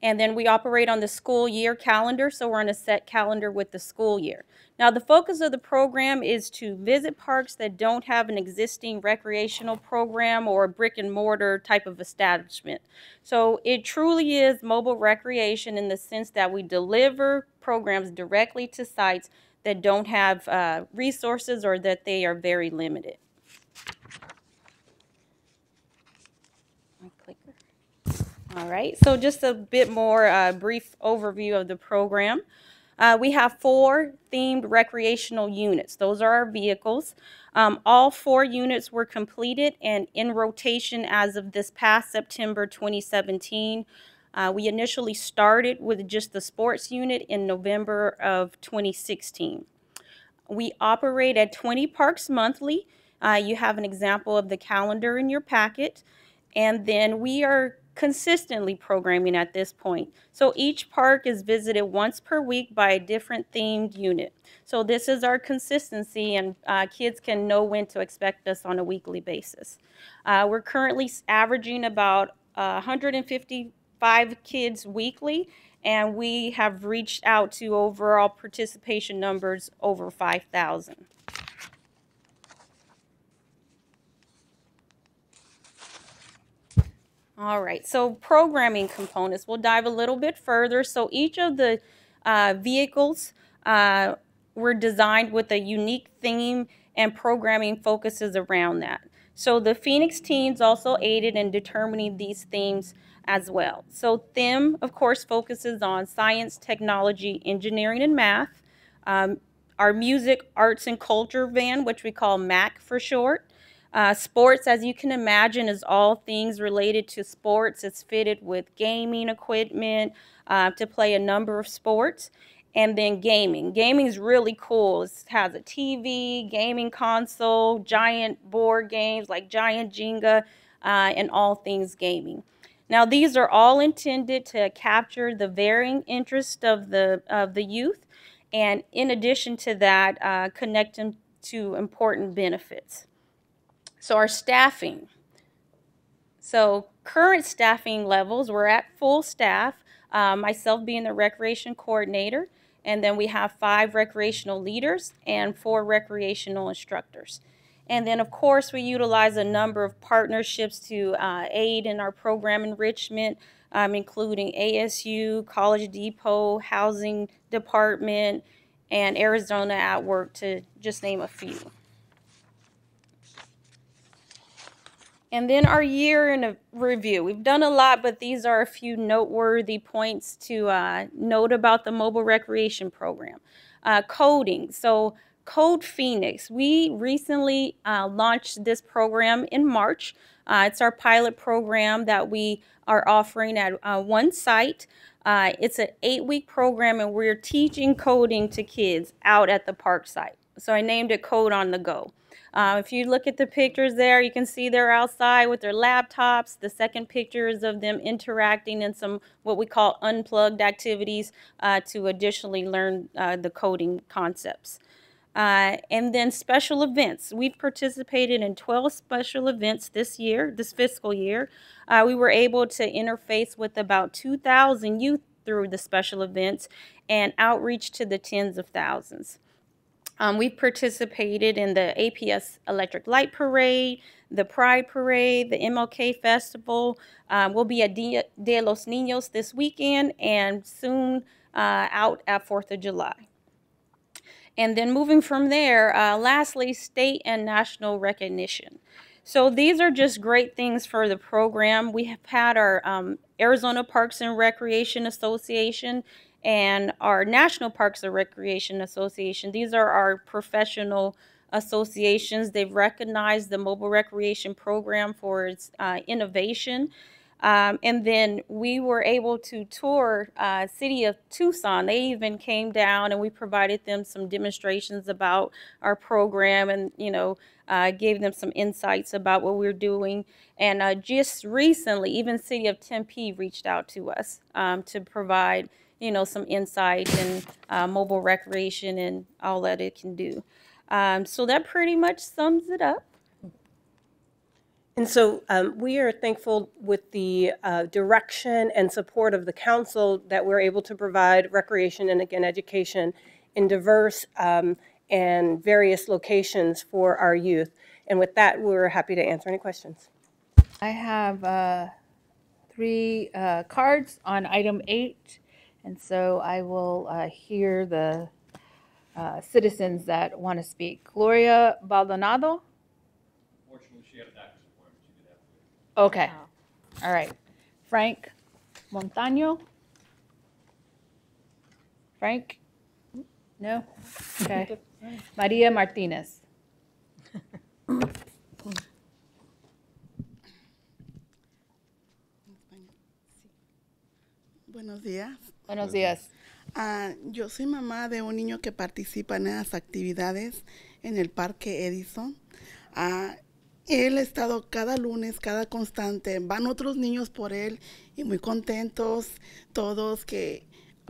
M: And then we operate on the school year calendar, so we're on a set calendar with the school year. Now, the focus of the program is to visit parks that don't have an existing recreational program or a brick and mortar type of establishment. So it truly is mobile recreation in the sense that we deliver programs directly to sites that don't have uh, resources or that they are very limited. All right, so just a bit more uh, brief overview of the program. Uh, we have four themed recreational units. Those are our vehicles. Um, all four units were completed and in rotation as of this past September 2017. Uh, we initially started with just the sports unit in November of 2016. We operate at 20 parks monthly. Uh, you have an example of the calendar in your packet. And then we are consistently programming at this point. So each park is visited once per week by a different themed unit. So this is our consistency and uh, kids can know when to expect us on a weekly basis. Uh, we're currently averaging about uh, 155 kids weekly and we have reached out to overall participation numbers over 5,000. All right, so programming components, we'll dive a little bit further. So each of the uh, vehicles uh, were designed with a unique theme and programming focuses around that. So the Phoenix Teens also aided in determining these themes as well. So STEM, of course, focuses on science, technology, engineering, and math. Um, our music, arts, and culture van, which we call MAC for short, uh, sports, as you can imagine, is all things related to sports. It's fitted with gaming equipment uh, to play a number of sports. And then gaming. Gaming is really cool. It has a TV, gaming console, giant board games like Giant Jenga, uh, and all things gaming. Now, these are all intended to capture the varying interest of the, of the youth, and in addition to that, uh, connect them to important benefits. So our staffing. So current staffing levels, we're at full staff, uh, myself being the recreation coordinator, and then we have five recreational leaders and four recreational instructors. And then, of course, we utilize a number of partnerships to uh, aid in our program enrichment. um, including ASU, College Depot, Housing Department, and Arizona at Work, to just name a few. And then our year in a review. We've done a lot, but these are a few noteworthy points to uh, note about the mobile recreation program. Uh, coding. So, Code Phoenix. We recently uh, launched this program in March. Uh, it's our pilot program that we are offering at uh, one site. Uh, it's an eight week program, and we're teaching coding to kids out at the park site. So, I named it Code on the Go. Uh, if you look at the pictures there, you can see they're outside with their laptops. The second picture is of them interacting in some what we call unplugged activities uh, to additionally learn uh, the coding concepts. Uh, and then special events. We've participated in 12 special events this year, this fiscal year. Uh, we were able to interface with about 2,000 youth through the special events and outreach to the tens of thousands. Um, we've participated in the APS Electric Light Parade, the Pride Parade, the MLK Festival. Um, we'll be at Dia de los Niños this weekend and soon uh, out at 4th of July. And then moving from there, uh, lastly, state and national recognition. So these are just great things for the program. We have had our um, Arizona Parks and Recreation Association and our National Parks and Recreation Association. These are our professional associations. They've recognized the mobile recreation program for its uh, innovation. Um, and then we were able to tour uh, city of Tucson. They even came down and we provided them some demonstrations about our program and, you know, uh, gave them some insights about what we're doing. And uh, just recently, even city of Tempe reached out to us um, to provide you know, some insight and uh, mobile recreation and all that it can do. Um, so that pretty much sums it up.
K: And so um, we are thankful with the uh, direction and support of the council that we're able to provide recreation and again education in diverse um, and various locations for our youth. And with that, we're happy to answer any questions.
A: I have uh, three uh, cards on item eight. And so I will uh, hear the uh, citizens that want to speak. Gloria Baldonado?
N: Fortunately, she had a doctor's appointment. She did have to.
A: Okay. All right. Frank Montano? Frank? No? Okay. Maria Martinez?
O: Buenos días.
A: Buenos días.
O: Ah, yo soy mamá de un niño que participa en esas actividades en el Parque Edison. Ah, él ha estado cada lunes, cada constante. Van otros niños por él y muy contentos todos que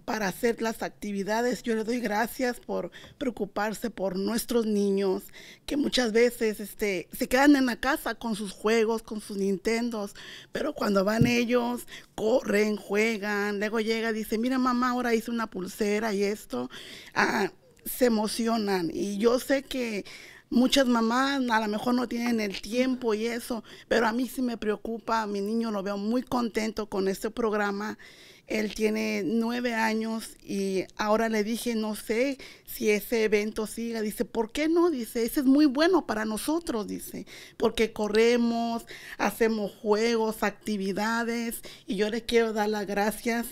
O: para hacer las actividades. Yo le doy gracias por preocuparse por nuestros niños, que muchas veces este, se quedan en la casa con sus juegos, con sus Nintendos, pero cuando van ellos, corren, juegan, luego llega, dice, mira mamá, ahora hice una pulsera y esto, ah, se emocionan. Y yo sé que muchas mamás a lo mejor no tienen el tiempo y eso, pero a mí sí me preocupa, mi niño lo veo muy contento con este programa él tiene nueve años y ahora le dije, no sé si ese evento siga. Dice, ¿por qué no? Dice, ese es muy bueno para nosotros, dice, porque corremos, hacemos juegos, actividades y yo le quiero dar las gracias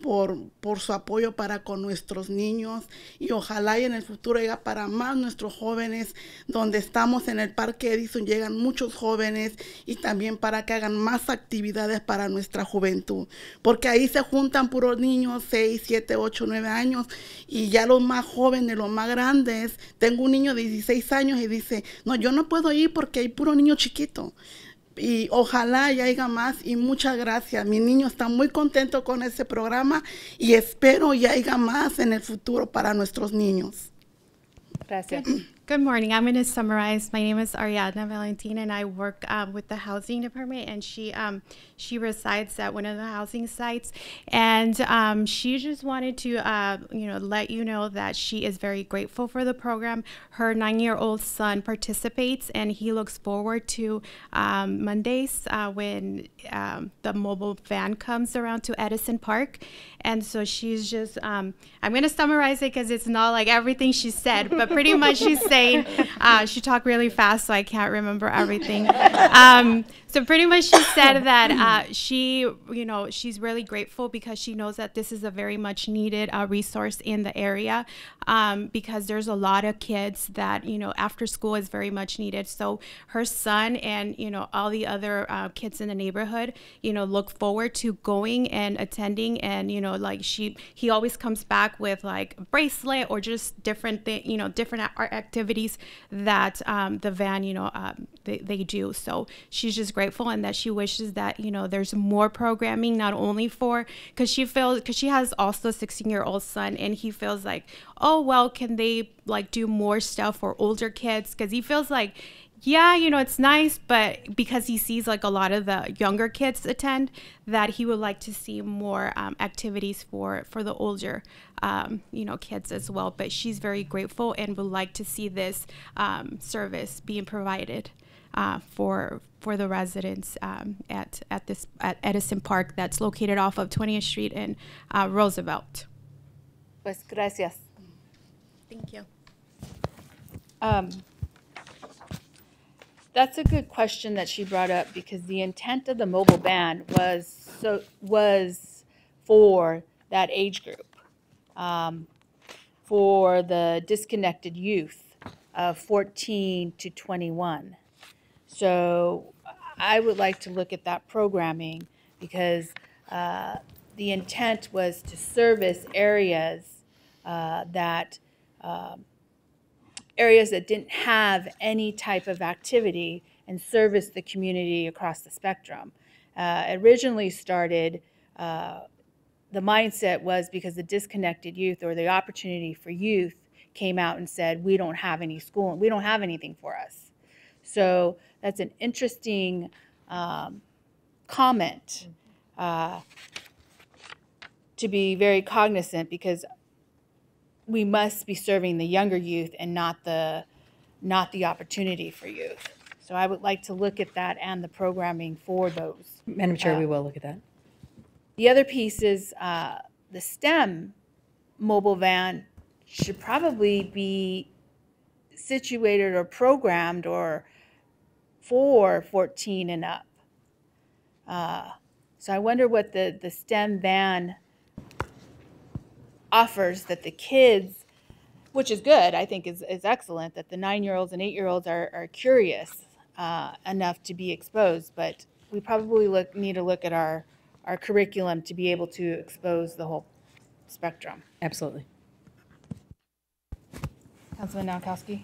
O: por, por su apoyo para con nuestros niños. Y ojalá y en el futuro llega para más nuestros jóvenes, donde estamos en el Parque Edison llegan muchos jóvenes y también para que hagan más actividades para nuestra juventud, porque ahí se juntan puros niños 6, 7, 8, 9 años y ya los más jóvenes, los más grandes, tengo un niño de 16 años y dice, no, yo no puedo ir porque hay puro niño chiquito y ojalá ya haya más y muchas gracias. Mi niño está muy contento con este programa y espero ya haya más en el futuro para nuestros niños.
A: Gracias.
P: Good morning. I'm going to summarize. My name is Ariadna Valentin, and I work um, with the housing department. And she um, she resides at one of the housing sites, and um, she just wanted to uh, you know let you know that she is very grateful for the program. Her nine-year-old son participates, and he looks forward to um, Mondays uh, when um, the mobile van comes around to Edison Park. And so she's just um, I'm going to summarize it because it's not like everything she said, but pretty much she's saying uh, she talked really fast, so I can't remember everything. Um, so pretty much she said that uh, she, you know, she's really grateful because she knows that this is a very much needed uh, resource in the area um, because there's a lot of kids that, you know, after school is very much needed. So her son and, you know, all the other uh, kids in the neighborhood, you know, look forward to going and attending. And, you know, like she, he always comes back with like a bracelet or just different thing, you know, different art activities that um, the van, you know, um, they, they do. So she's just grateful and that she wishes that, you know, there's more programming, not only for, because she feels, because she has also a 16 year old son and he feels like, oh, well, can they like do more stuff for older kids? Because he feels like, yeah, you know, it's nice, but because he sees like a lot of the younger kids attend, that he would like to see more um, activities for for the older, um, you know, kids as well. But she's very grateful and would like to see this um, service being provided uh, for for the residents um, at at this at Edison Park that's located off of 20th Street and uh, Roosevelt.
A: Pues gracias.
P: Thank you.
A: That's a good question that she brought up because the intent of the mobile ban was so was for that age group, um, for the disconnected youth of 14 to 21. So I would like to look at that programming because uh, the intent was to service areas uh, that um, areas that didn't have any type of activity and service the community across the spectrum. Uh, originally started, uh, the mindset was because the disconnected youth or the opportunity for youth came out and said, we don't have any school, we don't have anything for us. So that's an interesting um, comment uh, to be very cognizant because we must be serving the younger youth and not the not the opportunity for youth. So I would like to look at that and the programming for those.
F: Madam Chair,
A: Uh,
F: we will look at that.
A: The other piece is uh, the STEM mobile van should probably be situated or programmed or for 14 and up. Uh, so I wonder what the, the STEM van offers that the kids, which is good, I think is, is excellent, that the nine-year-olds and eight-year-olds are, are curious uh, enough to be exposed, but we probably look, need to look at our, our curriculum to be able to expose the whole spectrum.
F: Absolutely.
A: Councilman Nowakowski?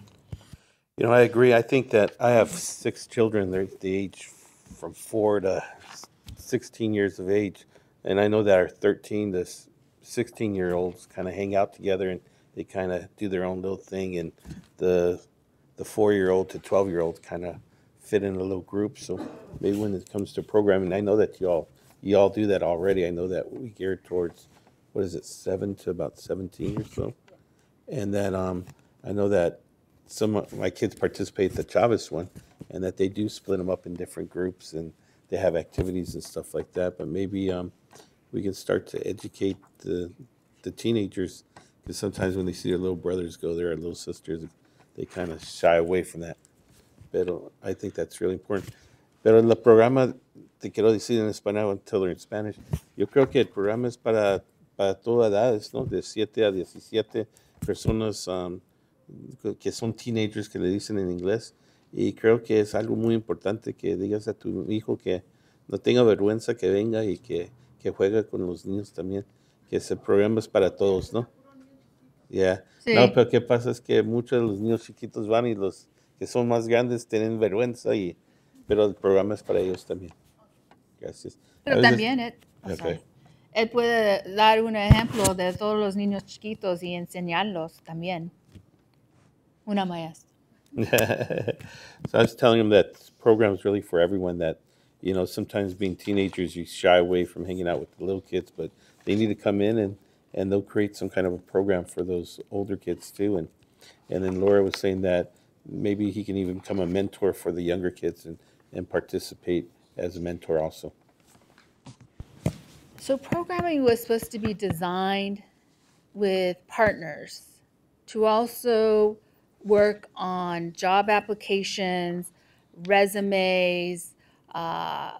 D: You know, I agree. I think that I have six children. They're the age from four to 16 years of age. And I know that our 13 to 16 year olds kind of hang out together and they kind of do their own little thing. And the, the four year old to 12 year olds kind of fit in a little group. So maybe when it comes to programming, I know that y'all, y'all do that already. I know that we gear towards, what is it, seven to about 17 or so. And then um, I know that some of my kids participate the Chavez one, and that they do split them up in different groups, and they have activities and stuff like that. But maybe um, we can start to educate the the teenagers, because sometimes when they see their little brothers go there, or little sisters, they kind of shy away from that. Pero I think that's really important. Pero el programa, te quiero decir en español, her in Spanish. Yo creo que el programa es para, para todas edades, ¿no? De 7 a 17 personas um, que son teenagers que le dicen en inglés y creo que es algo muy importante que digas a tu hijo que no tenga vergüenza que venga y que, que juegue con los niños también, que ese programa es para todos, ¿no? Ya.
A: Sí.
D: No, pero qué pasa es que muchos de los niños chiquitos van y los que son más grandes tienen vergüenza y pero el programa es para ellos también. Gracias.
A: Pero
D: veces-
A: también él, oh,
D: Ok.
A: sorry. él puede dar un ejemplo de todos los niños chiquitos y enseñarlos también. Una maestra.
D: so I was telling him that this program is really for everyone. That you know, sometimes being teenagers, you shy away from hanging out with the little kids, but they need to come in and and they'll create some kind of a program for those older kids too. And and then Laura was saying that maybe he can even become a mentor for the younger kids and and participate as a mentor also.
A: So programming was supposed to be designed with partners to also work on job applications, resumes, uh,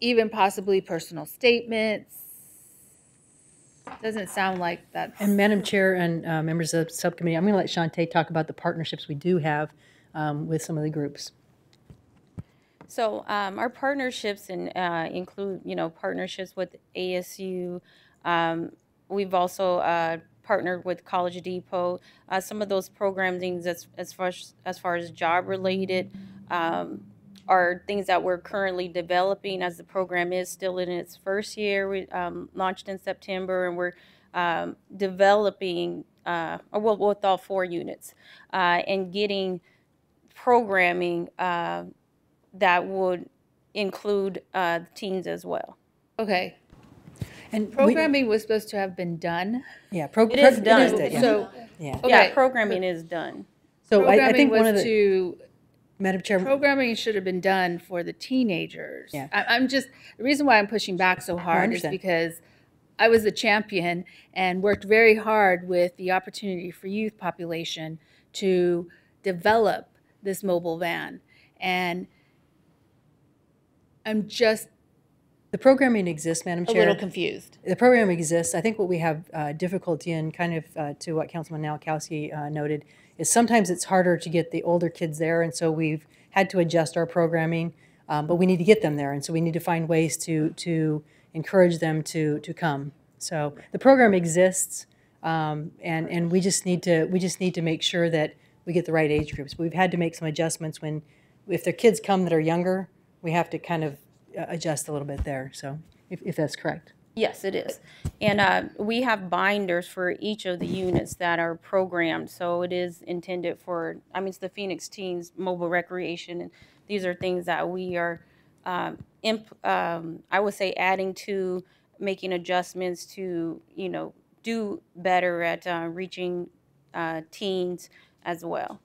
A: even possibly personal statements. Doesn't sound like that.
F: And Madam Chair and uh, members of the subcommittee, I'm going to let Shantae talk about the partnerships we do have um, with some of the groups.
M: So um, our partnerships and uh, include, you know, partnerships with ASU. Um, we've also uh, partnered with College Depot. Uh, some of those programmings, as as far as, as far as job related, um, are things that we're currently developing. As the program is still in its first year, we um, launched in September, and we're um, developing, uh, or well, with all four units, uh, and getting programming. Uh, that would include uh, teens as well.
A: Okay.
F: And we-
A: Programming was supposed to have been done.
F: Yeah, pro-
M: It is
F: pro-
M: done.
F: it is- yeah.
A: So,
F: Yeah.
A: okay.
M: Yeah, programming is done.
F: So I, I think one
A: was
F: of the,
A: to,
F: Madam Chair,
A: programming should have been done for the teenagers.
F: Yeah.
A: I, I'm just, the reason why I'm pushing back so hard is because I was a champion and worked very hard with the Opportunity for Youth population to develop this mobile van. And I'm just
F: the programming exists, Madam Chair.
A: a little confused.
F: The program exists. I think what we have uh, difficulty in, kind of uh, to what Councilman Nowakowski uh, noted, is sometimes it's harder to get the older kids there, and so we've had to adjust our programming. Um, but we need to get them there, and so we need to find ways to to encourage them to to come. So the program exists, um, and and we just need to we just need to make sure that we get the right age groups. We've had to make some adjustments when, if their kids come that are younger, we have to kind of uh, adjust a little bit there. So if, if that's correct.
M: Yes, it is. And uh, we have binders for each of the units that are programmed. So it is intended for, I mean, it's the Phoenix Teens Mobile Recreation. And these are things that we are, um, imp, um, I would say, adding to, making adjustments to, you know, do better at uh, reaching uh, teens as well,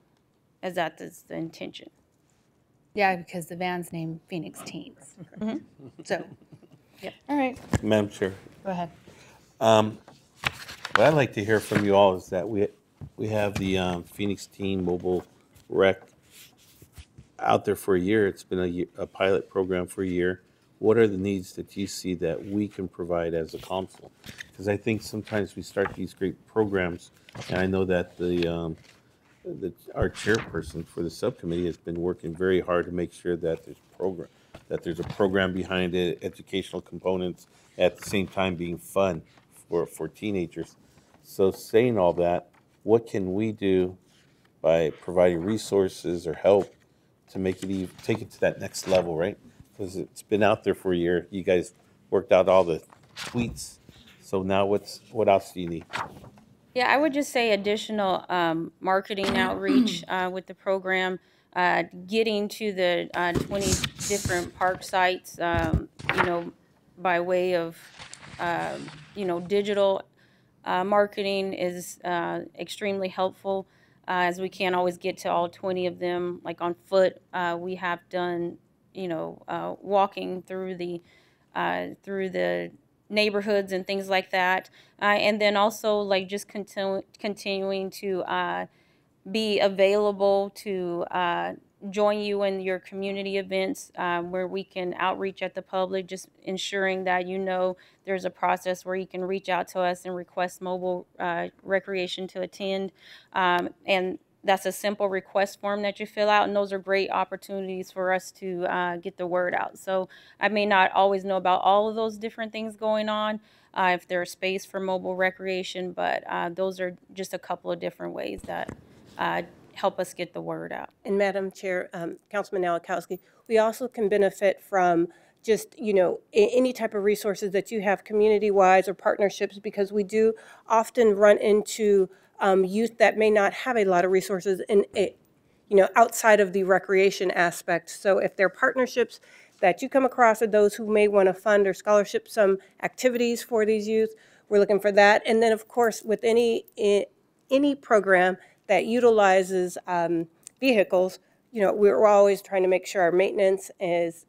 M: as that is the intention.
A: Yeah, because the van's named Phoenix Teens. So,
M: Yep.
A: all right,
D: Madam Chair,
A: go ahead.
D: um, what I'd like to hear from you all is that we we have the um, Phoenix Teen Mobile Rec out there for a year. It's been a, ye- a pilot program for a year. What are the needs that you see that we can provide as a council? Because I think sometimes we start these great programs, and I know that the um, that our chairperson for the subcommittee has been working very hard to make sure that there's program, that there's a program behind it, educational components, at the same time being fun for, for teenagers. So saying all that, what can we do by providing resources or help to make it even, take it to that next level, right? Because it's been out there for a year. You guys worked out all the tweets. So now what's, what else do you need?
M: Yeah, I would just say additional um, marketing outreach uh, with the program, uh, getting to the uh, 20 different park sites, um, you know, by way of, um, you know, digital uh, marketing is uh, extremely helpful uh, as we can't always get to all 20 of them. Like on foot, uh, we have done, you know, uh, walking through the uh, through the neighborhoods and things like that. Uh, and then also like just continu- continuing to uh, be available to uh, join you in your community events uh, where we can outreach at the public, just ensuring that you know there's a process where you can reach out to us and request mobile uh, recreation to attend. Um, and that's a simple request form that you fill out, and those are great opportunities for us to uh, get the word out. So I may not always know about all of those different things going on, uh, if there's space for mobile recreation, but uh, those are just a couple of different ways that uh, help us get the word out.
K: And Madam Chair, um, Councilman Nowakowski, we also can benefit from just, you know, any type of resources that you have community-wise or partnerships, because we do often run into um, youth that may not have a lot of resources. And it, you know, outside of the recreation aspect. So if there are partnerships that you come across or those who may want to fund or scholarship some activities for these youth, we're looking for that. And then, of course, with any, any program that utilizes um, vehicles, you know, we're always trying to make sure our maintenance is,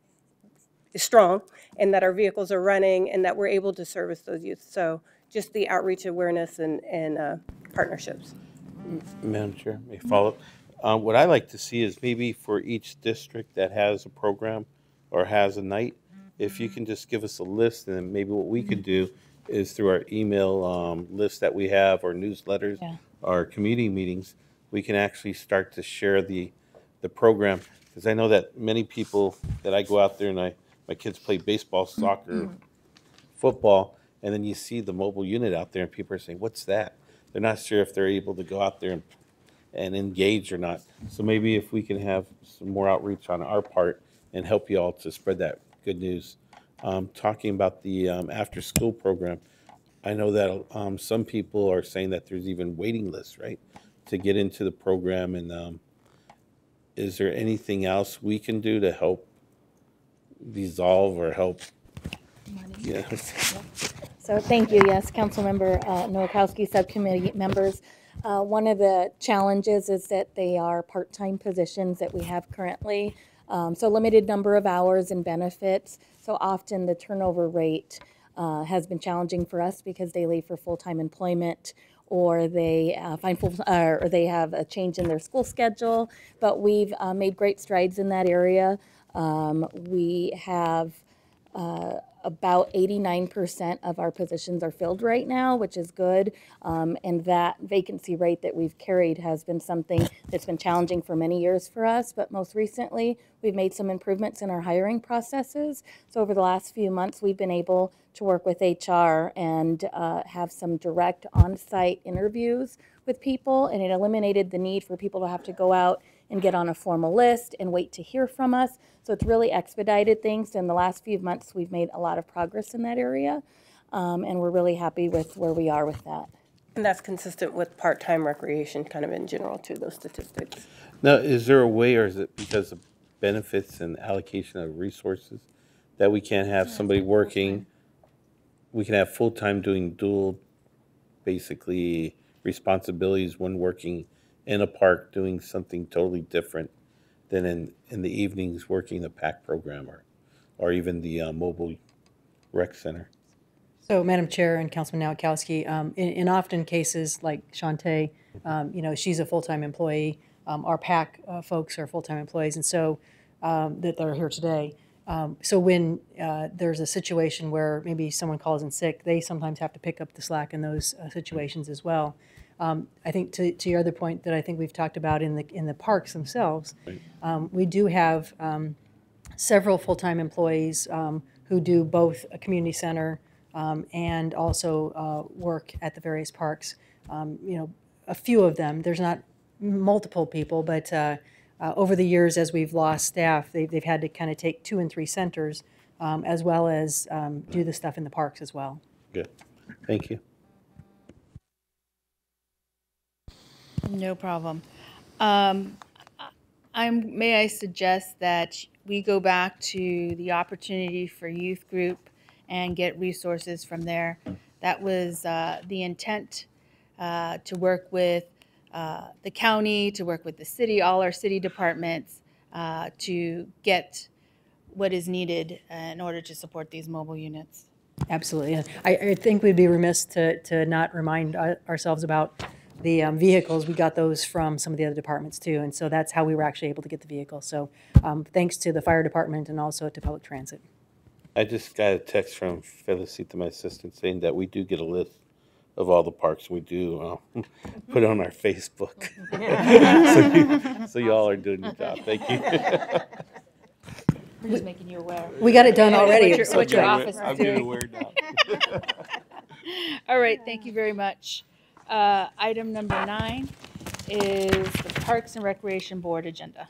K: is strong and that our vehicles are running and that we're able to service those youth. So just the outreach awareness and, and uh, partnerships.
D: Madam Chair, may I follow up? Uh, What I like to see is maybe for each district that has a program or has a night, if you can just give us a list, and maybe what we could do is through our email um, list that we have, or newsletters,
A: Yeah.
D: Our community meetings, we can actually start to share the, the program. Because I know that many people, that I go out there and I, my kids play baseball, soccer, football, and then you see the mobile unit out there and people are saying, what's that? They're not sure if they're able to go out there and, and engage or not. So maybe if we can have some more outreach on our part and help you all to spread that good news. Um, talking about the, um, after-school program, I know that, um, some people are saying that there's even waiting lists, right? To get into the program and, um, is there anything else we can do to help dissolve or help? Yeah.
L: So thank you. Yes, Councilmember uh, Nowakowski, Subcommittee members. Uh, One of the challenges is that they are part-time positions that we have currently. Um, So limited number of hours and benefits. So often the turnover rate uh, has been challenging for us because they leave for full-time employment or they uh, find full, uh, or they have a change in their school schedule. But we've uh, made great strides in that area. Um, We have uh, about 89% of our positions are filled right now, which is good. Um, And that vacancy rate that we've carried has been something that's been challenging for many years for us. But most recently, we've made some improvements in our hiring processes. So over the last few months, we've been able to work with HR and uh, have some direct on-site interviews with people. And it eliminated the need for people to have to go out and get on a formal list and wait to hear from us. So it's really expedited things. In the last few months, we've made a lot of progress in that area. Um, and we're really happy with where we are with that.
K: And that's consistent with part-time recreation kind of in general too, those statistics.
D: Now, is there a way, or is it because of benefits and allocation of resources, that we can't have somebody working, we can have full-time doing dual, basically, responsibilities when working in a park, doing something totally different than in, in the evenings, working the PAC program or, or even the uh, mobile rec center?
F: So, Madam Chair and Councilman Nowakowski, um, in, in often cases like Shantae, um, you know, she's a full-time employee. Um, our PAC uh, folks are full-time employees, and so um, that are here today. Um, so when uh, there's a situation where maybe someone calls in sick, they sometimes have to pick up the slack in those uh, situations as well. Um, I think to, to your other point that I think we've talked about in the in the parks themselves, um, we do have um, several full-time employees um, who do both a community center um, and also uh, work at the various parks. Um, you know, a few of them. There's not multiple people, but uh, uh, over the years, as we've lost staff, they've, they've had to kind of take two and three centers, um, as well as um, do the stuff in the parks as well.
D: Good, thank you.
A: No problem. Um, I'm, may I suggest that we go back to the opportunity for youth group and get resources from there. That was uh, the intent uh, to work with uh, the county, to work with the city, all our city departments, uh, to get what is needed uh, in order to support these mobile units.
F: Absolutely. I, I think we'd be remiss to, to not remind ourselves about the um, vehicles. We got those from some of the other departments too, and so that's how we were actually able to get the vehicle. So um, thanks to the fire department and also to public transit.
D: I just got a text from Felicita, my assistant, saying that we do get a list of all the parks. We do um, put on our Facebook. so, you, so you all are doing your job. Thank you.
A: We're just making you aware.
F: We got it done already.
A: What your,
F: So
A: what your office is
D: I'm
A: doing.
D: getting aware now.
A: All right, thank you very much. Uh, Item number nine is the Parks and Recreation Board agenda.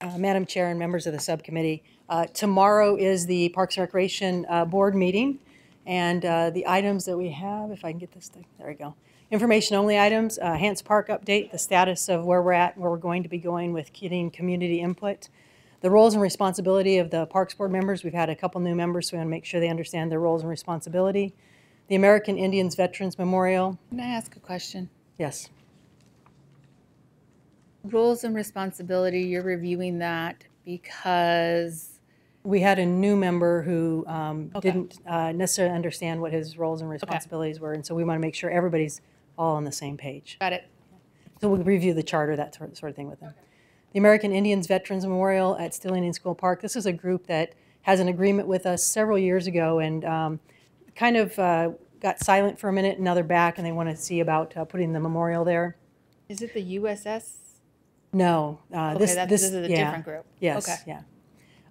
F: Uh, Madam Chair and members of the subcommittee, uh, tomorrow is the Parks and Recreation uh, Board meeting, And uh, the items that we have, if I can get this thing, there we go. Information only items, uh, Hance Park update, the status of where we're at, where we're going to be going with getting community input. The roles and responsibility of the Parks Board members, we've had a couple new members, so we want to make sure they understand their roles and responsibility. The American Indians Veterans Memorial,
A: Can I ask a question?
F: yes.
A: Roles and responsibility, you're reviewing that because,
F: We had a new member who um,
A: Okay.
F: didn't uh, necessarily understand what his roles and responsibilities were, and so we want to make sure everybody's all on the same page.
A: got it.
F: So we'll review the charter, that sort sort of thing with them. The American Indians Veterans Memorial at Steele Indian School Park, this is a group that has an agreement with us several years ago and um, kind of uh, got silent for a minute, and now they're back, and they want to see about uh, putting the memorial there.
A: Is it the USS?
F: No. uh,
A: Okay,
F: this
A: that's-
F: this
A: this is a
F: yeah.
A: different group.
F: Yes,
A: Okay.
F: yeah.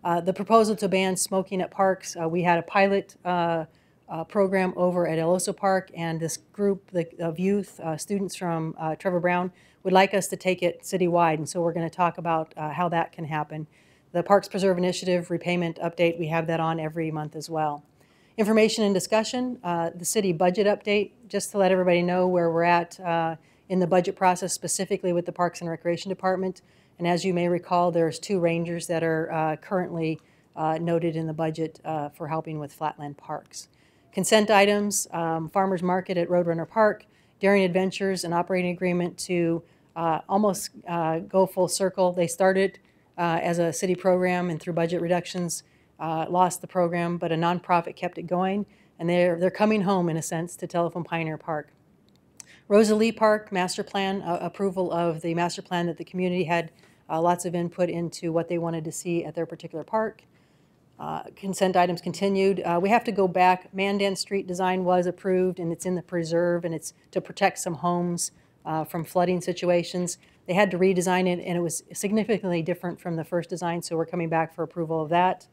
F: Uh, The proposal to ban smoking at parks, uh, we had a pilot uh, uh, program over at El Oso Park, and this group the- of youth, uh, students from uh, Trevor Browne, would like us to take it citywide, and so we're going to talk about uh, how that can happen. The Parks Preserve Initiative repayment update, we have that on every month as well. Information and discussion, uh, the city budget update, just to let everybody know where we're at uh, in the budget process, specifically with the Parks and Recreation Department. And as you may recall, there's two rangers that are uh, currently uh, noted in the budget uh, for helping with Flatland Parks. Consent items, um, Farmers Market at Roadrunner Park, Daring Adventures, an operating agreement to uh, almost uh, go full circle. They started uh, as a city program and through budget reductions, uh, lost the program, but a nonprofit kept it going. And they're, they're coming home, in a sense, to Telephone Pioneer Park. Rosalie Park Master Plan, uh, approval of the master plan that the community had lots of input into what they wanted to see at their particular park. Uh, Consent items continued. Uh, We have to go back. Mandan Street design was approved, and it's in the preserve, and it's to protect some homes uh, from flooding situations. They had to redesign it, and it was significantly different from the first design, so we're coming back for approval of that.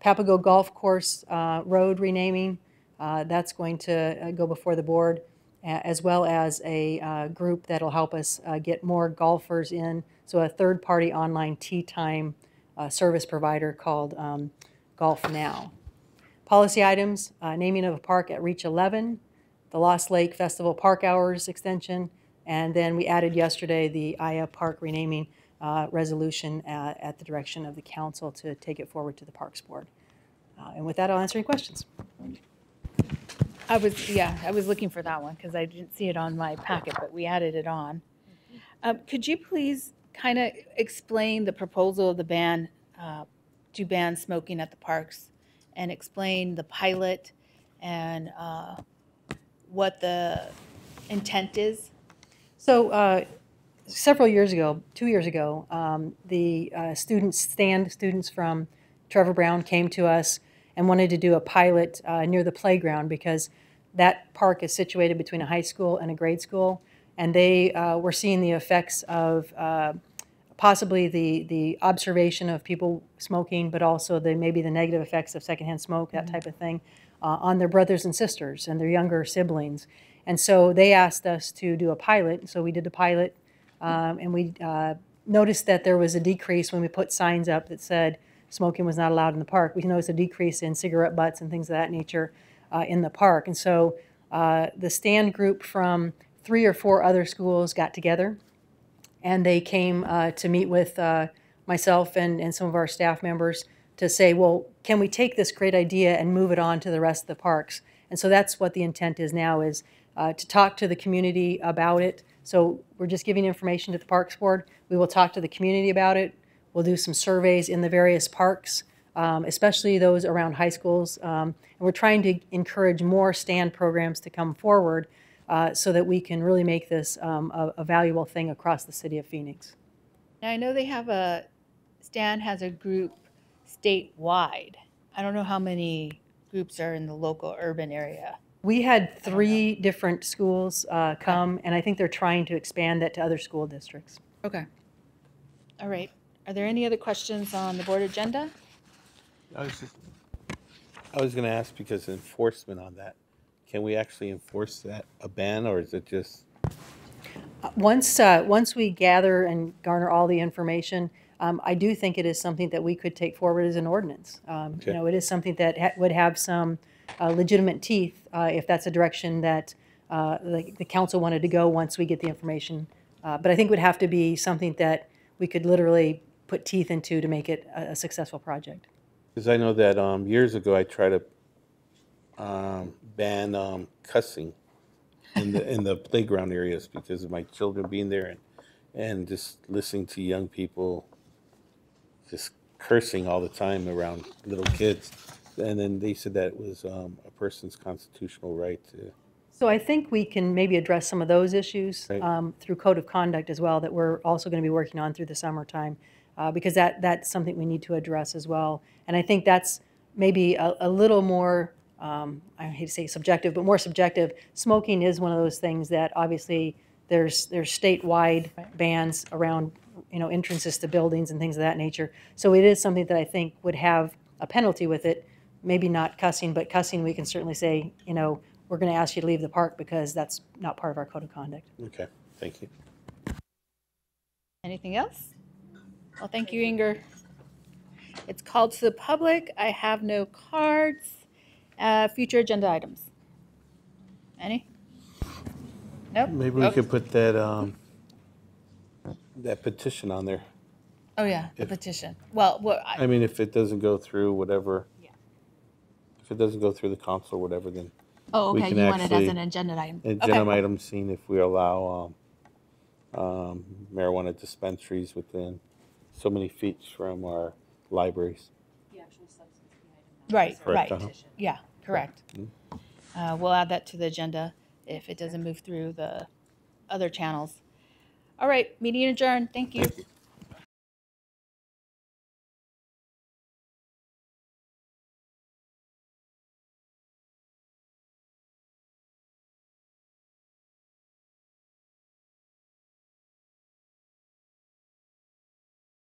F: Papago Golf Course uh, Road renaming, uh, that's going to uh, go before the board, as well as a uh, group that'll help us uh, get more golfers in. So a third-party online tee time service provider called um, Golf Now. Policy items, naming of a park at Reach 11, the Lost Lake Festival Park Hours extension, and then we added yesterday the Aya Park renaming uh, resolution at, at the direction of the council to take it forward to the Parks Board. Uh, And with that, I'll answer any questions.
A: I was, yeah, I was looking for that one because I didn't see it on my packet, but we added it on. Um, Could you please kind of explain the proposal of the ban, uh, to ban smoking at the parks? And explain the pilot and uh, what the intent is?
F: So uh, several years ago, two years ago, um, the uh, students, stand students from Trevor Browne came to us and wanted to do a pilot uh, near the playground because that park is situated between a high school and a grade school. And they uh, were seeing the effects of uh, possibly the, the observation of people smoking, but also the, maybe the negative effects of secondhand smoke, that type of thing, uh, on their brothers and sisters and their younger siblings. And so they asked us to do a pilot. So we did the pilot, um, and we uh, noticed that there was a decrease when we put signs up that said smoking was not allowed in the park. We noticed a decrease in cigarette butts and things of that nature uh, in the park. And so uh, the stand group from three or four other schools got together and they came uh, to meet with uh, myself and, and some of our staff members to say, well, can we take this great idea and move it on to the rest of the parks? And so that's what the intent is now is uh, to talk to the community about it. So we're just giving information to the Parks Board. We will talk to the community about it. We'll do some surveys in the various parks, um, especially those around high schools. Um, and we're trying to encourage more stand programs to come forward uh, so that we can really make this um, a, a valuable thing across the city of Phoenix.
A: Now, I know they have a, Stan has a group statewide. I don't know how many groups are in the local urban area.
F: We had three different schools uh, come, and I think they're trying to expand that to other school districts.
A: Okay. All right. Are there any other questions on the board agenda?
D: I was just, I was gonna ask because enforcement on that, can we actually enforce that, a ban, or is it just,
F: Uh, Once, uh, once we gather and garner all the information, um, I do think it is something that we could take forward as an ordinance. Um,
D: Okay.
F: You know, it is something that ha- would have some legitimate teeth uh, if that's a direction that uh, the the council wanted to go once we get the information. Uh, But I think would have to be something that we could literally put teeth into to make it a a successful project.
D: Because I know that um, years ago, I tried to um, ban um, cussing in the, in the playground areas because of my children being there and, and just listening to young people just cursing all the time around little kids. And then they said that it was um, a person's constitutional right to,
F: So I think we can maybe address some of those issues
D: Right.
F: um, through code of conduct as well that we're also going to be working on through the summertime, uh, because that, that's something we need to address as well. And I think that's maybe a, a little more, um, I hate to say subjective, but more subjective. Smoking is one of those things that obviously there's, there's statewide bans around, you know, entrances to buildings and things of that nature. So it is something that I think would have a penalty with it, maybe not cussing, but cussing, we can certainly say, you know, we're going to ask you to leave the park because that's not part of our code of conduct.
D: okay, thank you.
A: Anything else? Well, thank you, Inger. It's called to the public. I have no cards. Uh, Future agenda items. Any? Nope.
D: Maybe we
A: Oh.
D: could put that, um, that petition on there.
A: Oh, yeah, the petition. Well, what, I-
D: I mean, if it doesn't go through, whatever. If it doesn't go through the council or whatever, then.
A: oh,
D: we
A: okay,
D: can
A: you want it as
D: actually-
A: an agenda item. Okay.
D: Agenda item, seeing if we allow um, um, marijuana dispensaries within so many feet from our libraries.
A: Right,
D: Correct,
A: right.
D: uh-huh.
A: Yeah, correct. Uh, We'll add that to the agenda if it doesn't move through the other channels. All right, meeting adjourned. Thank you.
D: Thank you.